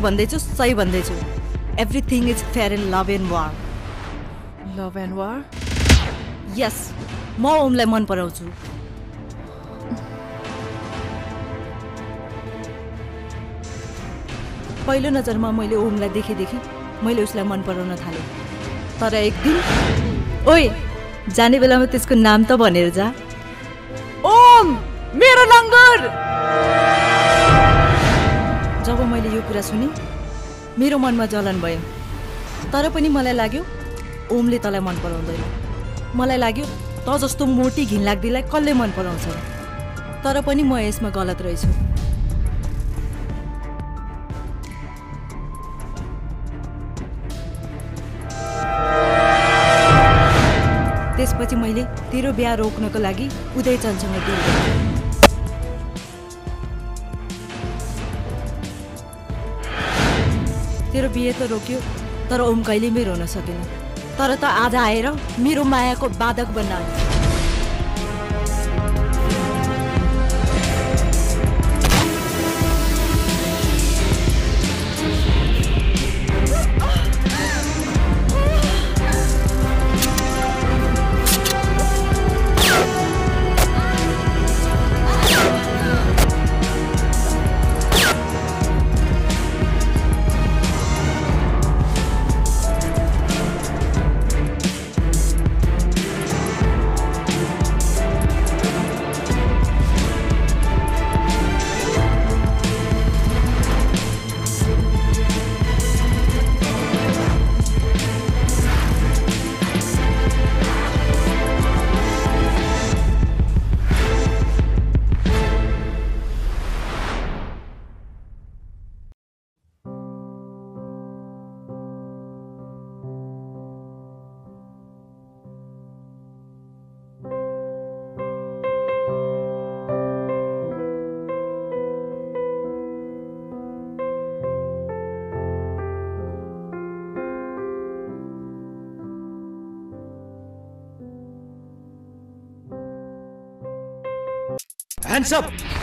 भन्दैछु सही भन्दैछु। Everything is fair in love and war love and war yes म ओमलाई मन पराउँछु। पहिलो नजरमा मैले ओमलाई देखेदेखि मैले उसलाई मन पराउन थालेँ। तर एक दिन ओइ जाने बेलामा त्यसको नाम त भनेर जा। यो कुरा सुने। मेरो मनमा जलन भयो। तर पनि मलाई लाग्यो ओमले तँलाई मन पराउँदैन। मलाई लाग्यो त जस्तो मोटी घिन लाग्दीलाई कसले मन पराउँछ? तर पनि म यसमा गलत रहेछु। त्यसपछि मैले तेरो बिहा रोक्नको लागि उदय चन्दसँग डिल तेरो बिहे त रोक्यो तर ओम कहिले पनि रोन सकेन। तर त आज आएर मेरो मायाको बाधक बन्न up!